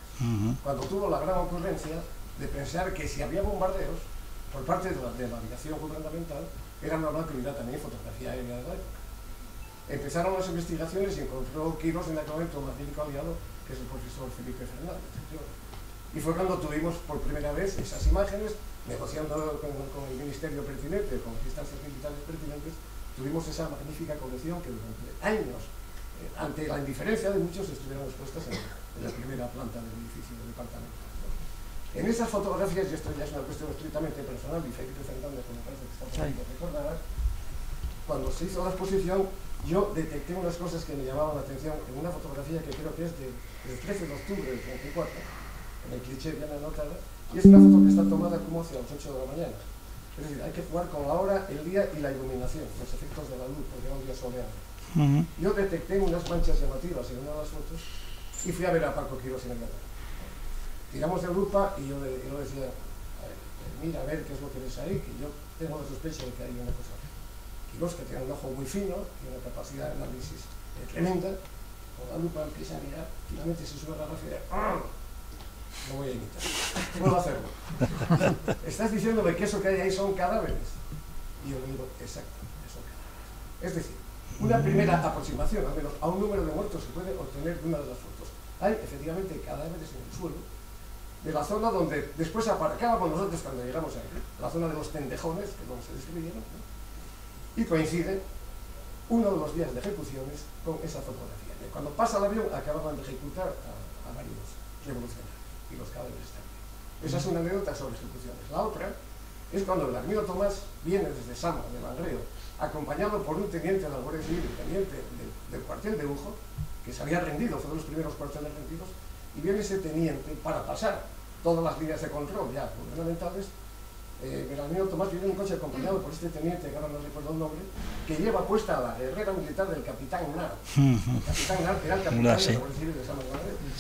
cuando tuvo la gran ocurrencia de pensar que si había bombardeos por parte de la, aviación gubernamental, era normal que hubiera también fotografía aérea de la época. Empezaron las investigaciones y encontró Quirós en aquel momento un magnífico aliado, que es el profesor Felipe Fernández. Y fue cuando tuvimos por primera vez esas imágenes, negociando con, el ministerio pertinente, con las instancias militares pertinentes, tuvimos esa magnífica colección que durante años, eh, ante la indiferencia de muchos, estuvieron expuestas en, en la primera planta del edificio del departamento. En esas fotografías, y esto ya es una cuestión estrictamente personal, y Felipe Fernández, como parece que está tratando de recordar, cuando se hizo la exposición, yo detecté unas cosas que me llamaban la atención en una fotografía que creo que es del 13 de octubre del 34, en el cliché bien anotada, y es una foto que está tomada como hacia las 8 de la mañana. Es decir, hay que jugar con la hora, el día y la iluminación, los efectos de la luz, porque era un día soleado. Yo detecté unas manchas llamativas en una de las fotos y fui a ver a Paco Quiroz inmediatamente. Tiramos de lupa y yo le, decía, mira a ver qué es lo que ves ahí, que yo tengo la sospecha de que hay una cosa. Quirós, que tiene un ojo muy fino, tiene una capacidad de análisis tremenda, con la lupa empieza a mirar, finalmente se sube a la rafa y dice, ¡Ah! No voy a imitar, puedo hacerlo. Estás diciéndome que eso que hay ahí son cadáveres. Y yo digo, exacto, son cadáveres. Es decir, una primera aproximación, al menos, a un número de muertos se puede obtener de una de las fotos. Hay efectivamente cadáveres en el suelo de la zona donde después aparcábamos nosotros cuando llegamos ahí, la zona de los pendejones, que no se describieron, y coincide uno de los días de ejecuciones con esa fotografía. Cuando pasa el avión acababan de ejecutar a, varios revolucionarios y los cadáveres también. Esa es una anécdota sobre ejecuciones. La otra es cuando el amigo Tomás viene desde Sama, de Langreo, acompañado por un teniente de la Guardia Civil, teniente del, cuartel de Ujo, que se había rendido, fue de los primeros cuarteles rendidos, y viene ese teniente para pasar todas las líneas de control ya gubernamentales. Eh, amigo Tomás viene en un coche acompañado por este teniente, que ahora no recuerdo el nombre, que lleva puesta la guerrera militar del capitán Nar. El capitán Nar, que era el capitán de la Guardia Civil de San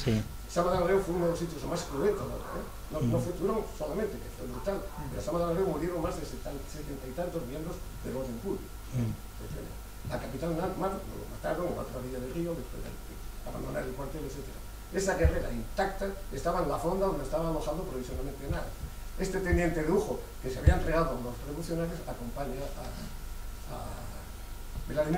Sí. Sama de fue uno de los sitios más cruentos. ¿eh? No, no fue Turón solamente, que fue brutal. En Sama de murieron más de setenta y tantos miembros del orden público. La capitán Mar lo mataron a orilla del río después de abandonar el cuartel, etc. Esa guerrera intacta estaba en la fonda donde estaba alojando provisionalmente nada. Este teniente de Ujo, que se había entregado a los revolucionarios, acompaña a,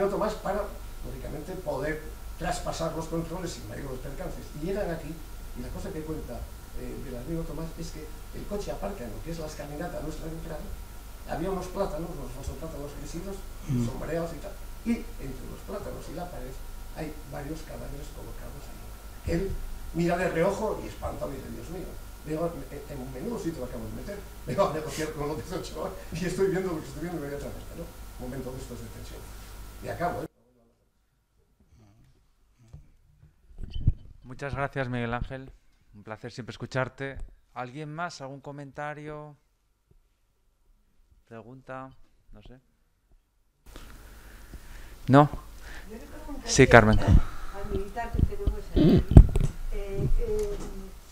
a Tomás para, lógicamente, poder traspasar los controles sin mayores percances. Y llegan aquí, y la cosa que cuenta eh, Belarmino Tomás es que el coche aparca en lo que es la escalinata nuestra entrada, había unos plátanos, unos plátanos crecidos, mm. sombreados y tal, y entre los plátanos y la pared hay varios cadáveres colocados ahí. Él mira de reojo y espanta y dice, Dios mío, veo, en un menudo sitio acabo de meter, vengo a negociar con los 18 y estoy viendo lo que estoy viendo inmediatamente, ¿no? Momento de estos de tensión. Y acabo, ¿eh? Muchas gracias, Miguel Ángel. Un placer siempre escucharte. ¿Alguien más? ¿Algún comentario? ¿Pregunta? No sé. ¿No? Sí, Carmen. Al militar que tenemos aquí, eh, eh,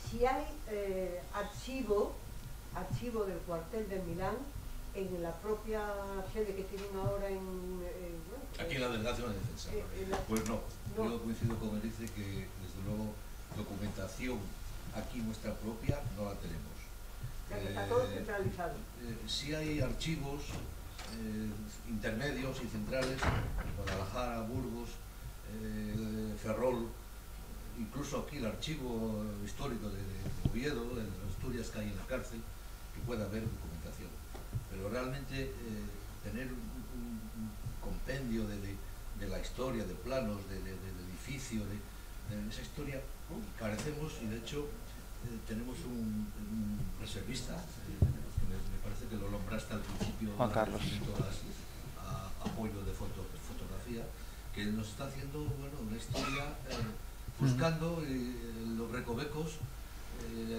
si hay eh, archivo, archivo del cuartel de Milán, en la propia sede que tienen ahora en... eh, Aquí en la delegación de defensa. eh, Pues no, No. yo coincido con él, dice que documentación aquí nuestra propia no la tenemos. que está todo Eh, centralizado. Eh, sí hay archivos eh, intermedios y centrales, Guadalajara, Burgos, eh, Ferrol, incluso aquí el archivo histórico de, de Oviedo, de Asturias que hay en la cárcel, que pueda haber documentación. Pero realmente eh, tener un, compendio de, de- de la historia, de planos, de, edificio, de, de esa historia, carecemos y de hecho eh, tenemos un, un reservista, eh, que me, me parece que lo nombraste al principio, Juan Carlos. a apoyo de, foto, de fotografía, que nos está haciendo bueno, una historia eh, buscando eh, los recovecos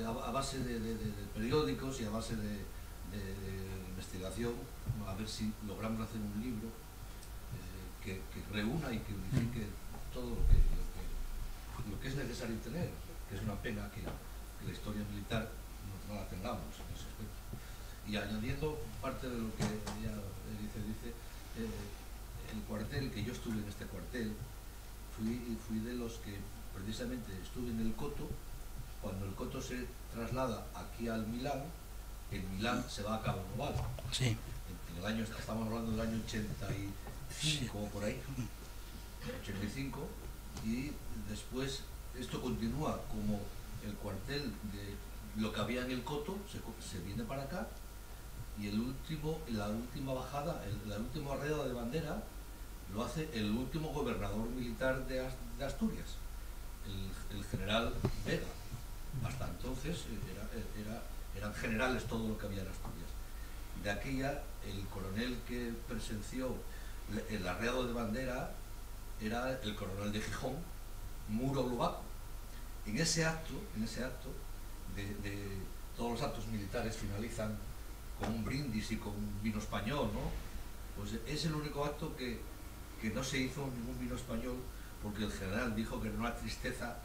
a, a base de, de- de- de periódicos y a base de, investigación, a ver si logramos hacer un libro que, que reúna y que unifique todo lo que, lo que, es necesario tener, que es una pena que, que la historia militar no, no la tengamos en ese aspecto. Y añadiendo parte de lo que ya dice, dice eh, el cuartel, que yo estuve en este cuartel, fui, fui de los que precisamente estuve en el Coto, cuando el Coto se traslada aquí al Milán, en Milán se va a Cabo Noval. Sí. En, en el año, estamos hablando del año 85 o por ahí, 85, y después esto continúa como el cuartel de lo que había en el Coto, se, viene para acá, y el último, la última bajada, el, la última de bandera, lo hace el último gobernador militar de, As- de Asturias, el, general Vega. Hasta entonces eh, era- eran generales todo lo que había en Asturias. De aquella, el coronel que presenció el arreado de bandera era el coronel de Gijón, Muro Lobaco. En ese acto, en ese acto, de, de- todos los actos militares finalizan con un brindis y con un vino español, ¿no? Pues es el único acto que, que no se hizo ningún vino español porque el general dijo que era una tristeza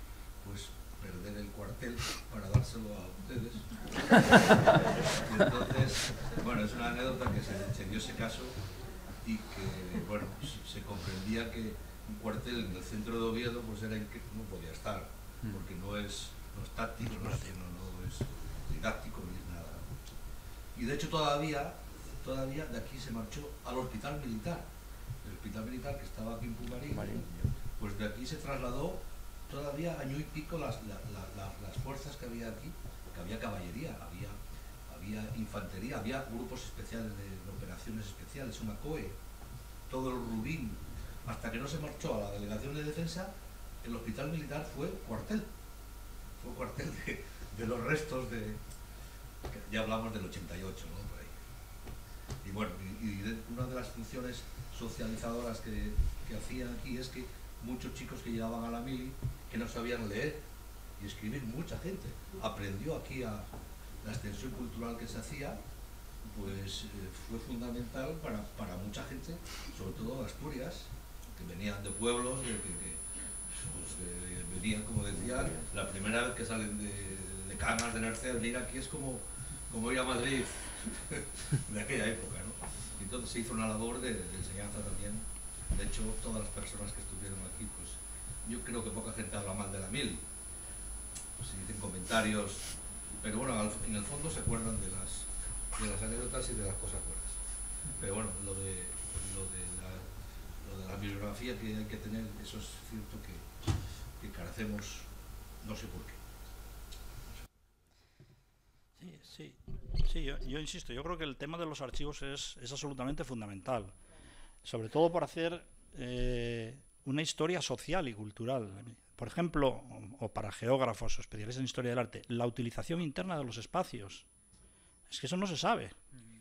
pues perder el cuartel para dárselo a ustedes. Y entonces, bueno, es una anécdota que se, se dio ese caso y que, bueno, se comprendía que un cuartel en el centro de Oviedo pues era en que no podía estar, porque no es, no es táctico, no es, no, no es didáctico ni es nada. Y de hecho todavía, todavía de aquí se marchó al hospital militar. El hospital militar que estaba aquí en Pumarín, pues de aquí se trasladó todavía año y pico las, la- la- la- las fuerzas que había aquí, que había caballería, había, había infantería, había grupos especiales de, de operaciones especiales, una COE, todo el Rubín, hasta que no se marchó a la delegación de defensa, el hospital militar fue cuartel, fue cuartel de, los restos de, ya hablamos del 88, ¿no? Por ahí. Y bueno, una de las funciones socializadoras que, que hacían aquí es que muchos chicos que llegaban a la mili que no sabían leer y escribir, mucha gente aprendió aquí a la extensión cultural que se hacía, pues eh, fue fundamental para, mucha gente, sobre todo Asturias, que venían de pueblos, que, que, pues, venían, como decía, la primera vez que salen de, de Camas, de Narcea, venir aquí es como, como ir a Madrid de aquella época, ¿no? Entonces se hizo una labor de, enseñanza también. De hecho, todas las personas que estuvieron aquí, pues yo creo que poca gente habla mal de la mil. Se dicen comentarios, pero bueno, al- en el fondo se acuerdan de las, de las anécdotas y de las cosas buenas. Pero bueno, lo de la bibliografía que hay que tener, eso es cierto que, carecemos, no sé por qué. Sí, sí, sí yo, insisto, yo creo que el tema de los archivos es, es absolutamente fundamental, sobre todo para hacer eh, una historia social y cultural. Por ejemplo, o para geógrafos o especialistas en historia del arte, la utilización interna de los espacios. Es que eso no se sabe.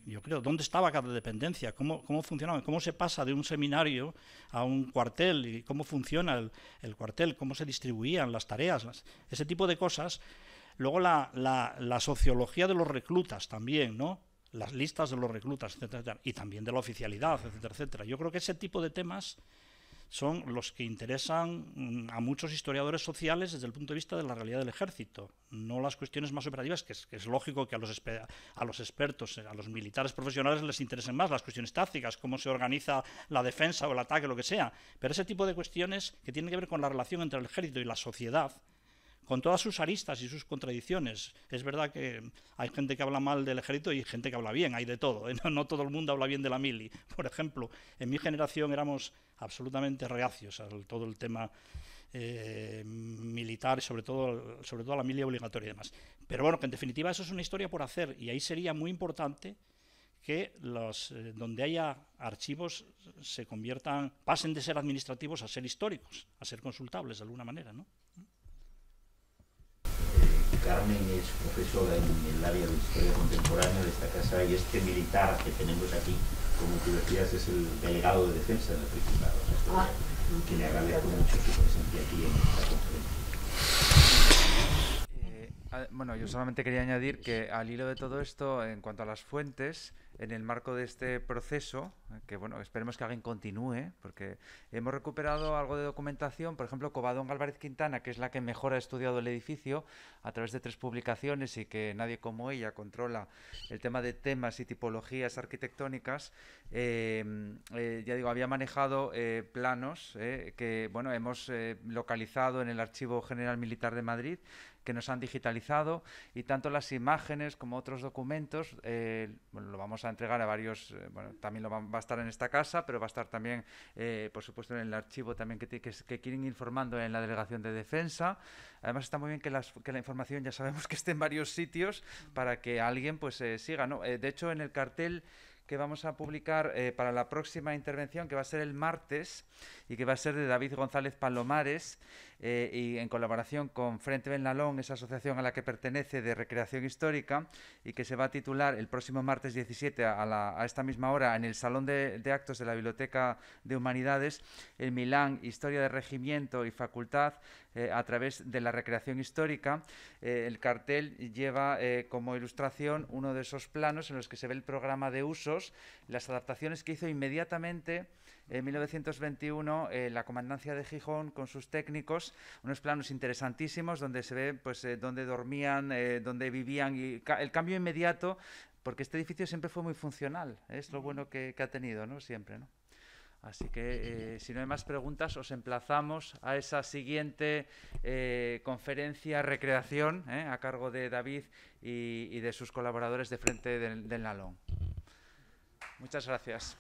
Yo creo, ¿dónde estaba cada dependencia? ¿Cómo, cómo funcionaba? ¿Cómo se pasa de un seminario a un cuartel? ¿Y cómo funciona el, el cuartel? ¿Cómo se distribuían las tareas? Ese tipo de cosas Luego la, la- la sociología de los reclutas también, ¿no? Las listas de los reclutas, etcétera, etcétera, y también de la oficialidad, etcétera, etcétera. Yo creo que ese tipo de temas son los que interesan mm, a muchos historiadores sociales desde el punto de vista de la realidad del ejército, no las cuestiones más operativas, que es, lógico que a los, a los expertos, a los militares profesionales les interesen más las cuestiones tácticas, cómo se organiza la defensa o el ataque, lo que sea, pero ese tipo de cuestiones que tienen que ver con la relación entre el ejército y la sociedad, con todas sus aristas y sus contradicciones. Es verdad que hay gente que habla mal del ejército y gente que habla bien, hay de todo. ¿eh? No, todo el mundo habla bien de la mili. Por ejemplo, en mi generación éramos absolutamente reacios a todo el tema eh, militar, sobre todo, sobre todo la mili obligatoria y demás. Pero bueno, que en definitiva eso es una historia por hacer y ahí sería muy importante que los, eh, donde haya archivos se conviertan, pasen de ser administrativos a ser históricos, a ser consultables de alguna manera, ¿no? Carmen es profesora en el área de Historia Contemporánea de esta casa y este militar que tenemos aquí, como tú decías, es el delegado de defensa del Principado, ah, que le agradezco mucho su presencia aquí en esta conferencia. Eh, bueno, yo solamente quería añadir que al hilo de todo esto, en cuanto a las fuentes, en el marco de este proceso, que bueno, esperemos que alguien continúe, porque hemos recuperado algo de documentación, por ejemplo, Covadón Álvarez Quintana, que es la que mejor ha estudiado el edificio a través de tres publicaciones y que nadie como ella controla el tema de temas y tipologías arquitectónicas, eh, eh, ya digo, había manejado eh, planos que bueno, hemos localizado en el Archivo General Militar de Madrid, que nos han digitalizado y tanto las imágenes como otros documentos bueno, lo vamos a entregar a varios, bueno, también lo va, a estar en esta casa, pero va a estar también, por supuesto, en el archivo también que, que, que, quieren informando en la Delegación de Defensa. Además está muy bien que, que, la información ya sabemos que esté en varios sitios para que alguien pues siga. ¿no? de hecho, en el cartel que vamos a publicar eh, para la próxima intervención, que va a ser el martes y que va a ser de David González Palomares eh, y en colaboración con Frente Benalón, esa asociación a la que pertenece de recreación histórica y que se va a titular el próximo martes 17 a, esta misma hora en el Salón de, Actos de la Biblioteca de Humanidades, el Milán, Historia de Regimiento y Facultad eh, a través de la recreación histórica. el cartel lleva como ilustración uno de esos planos en los que se ve el programa de uso las adaptaciones que hizo inmediatamente en 1921 eh, la comandancia de Gijón con sus técnicos, unos planos interesantísimos donde se ve pues eh, dónde dormían, eh, dónde vivían y el cambio inmediato, porque este edificio siempre fue muy funcional, es lo bueno que, ha tenido, ¿no? Siempre, ¿no? Así que, si no hay más preguntas, os emplazamos a esa siguiente conferencia recreación a cargo de David y, de sus colaboradores de frente del, del Nalón. Muchas gracias.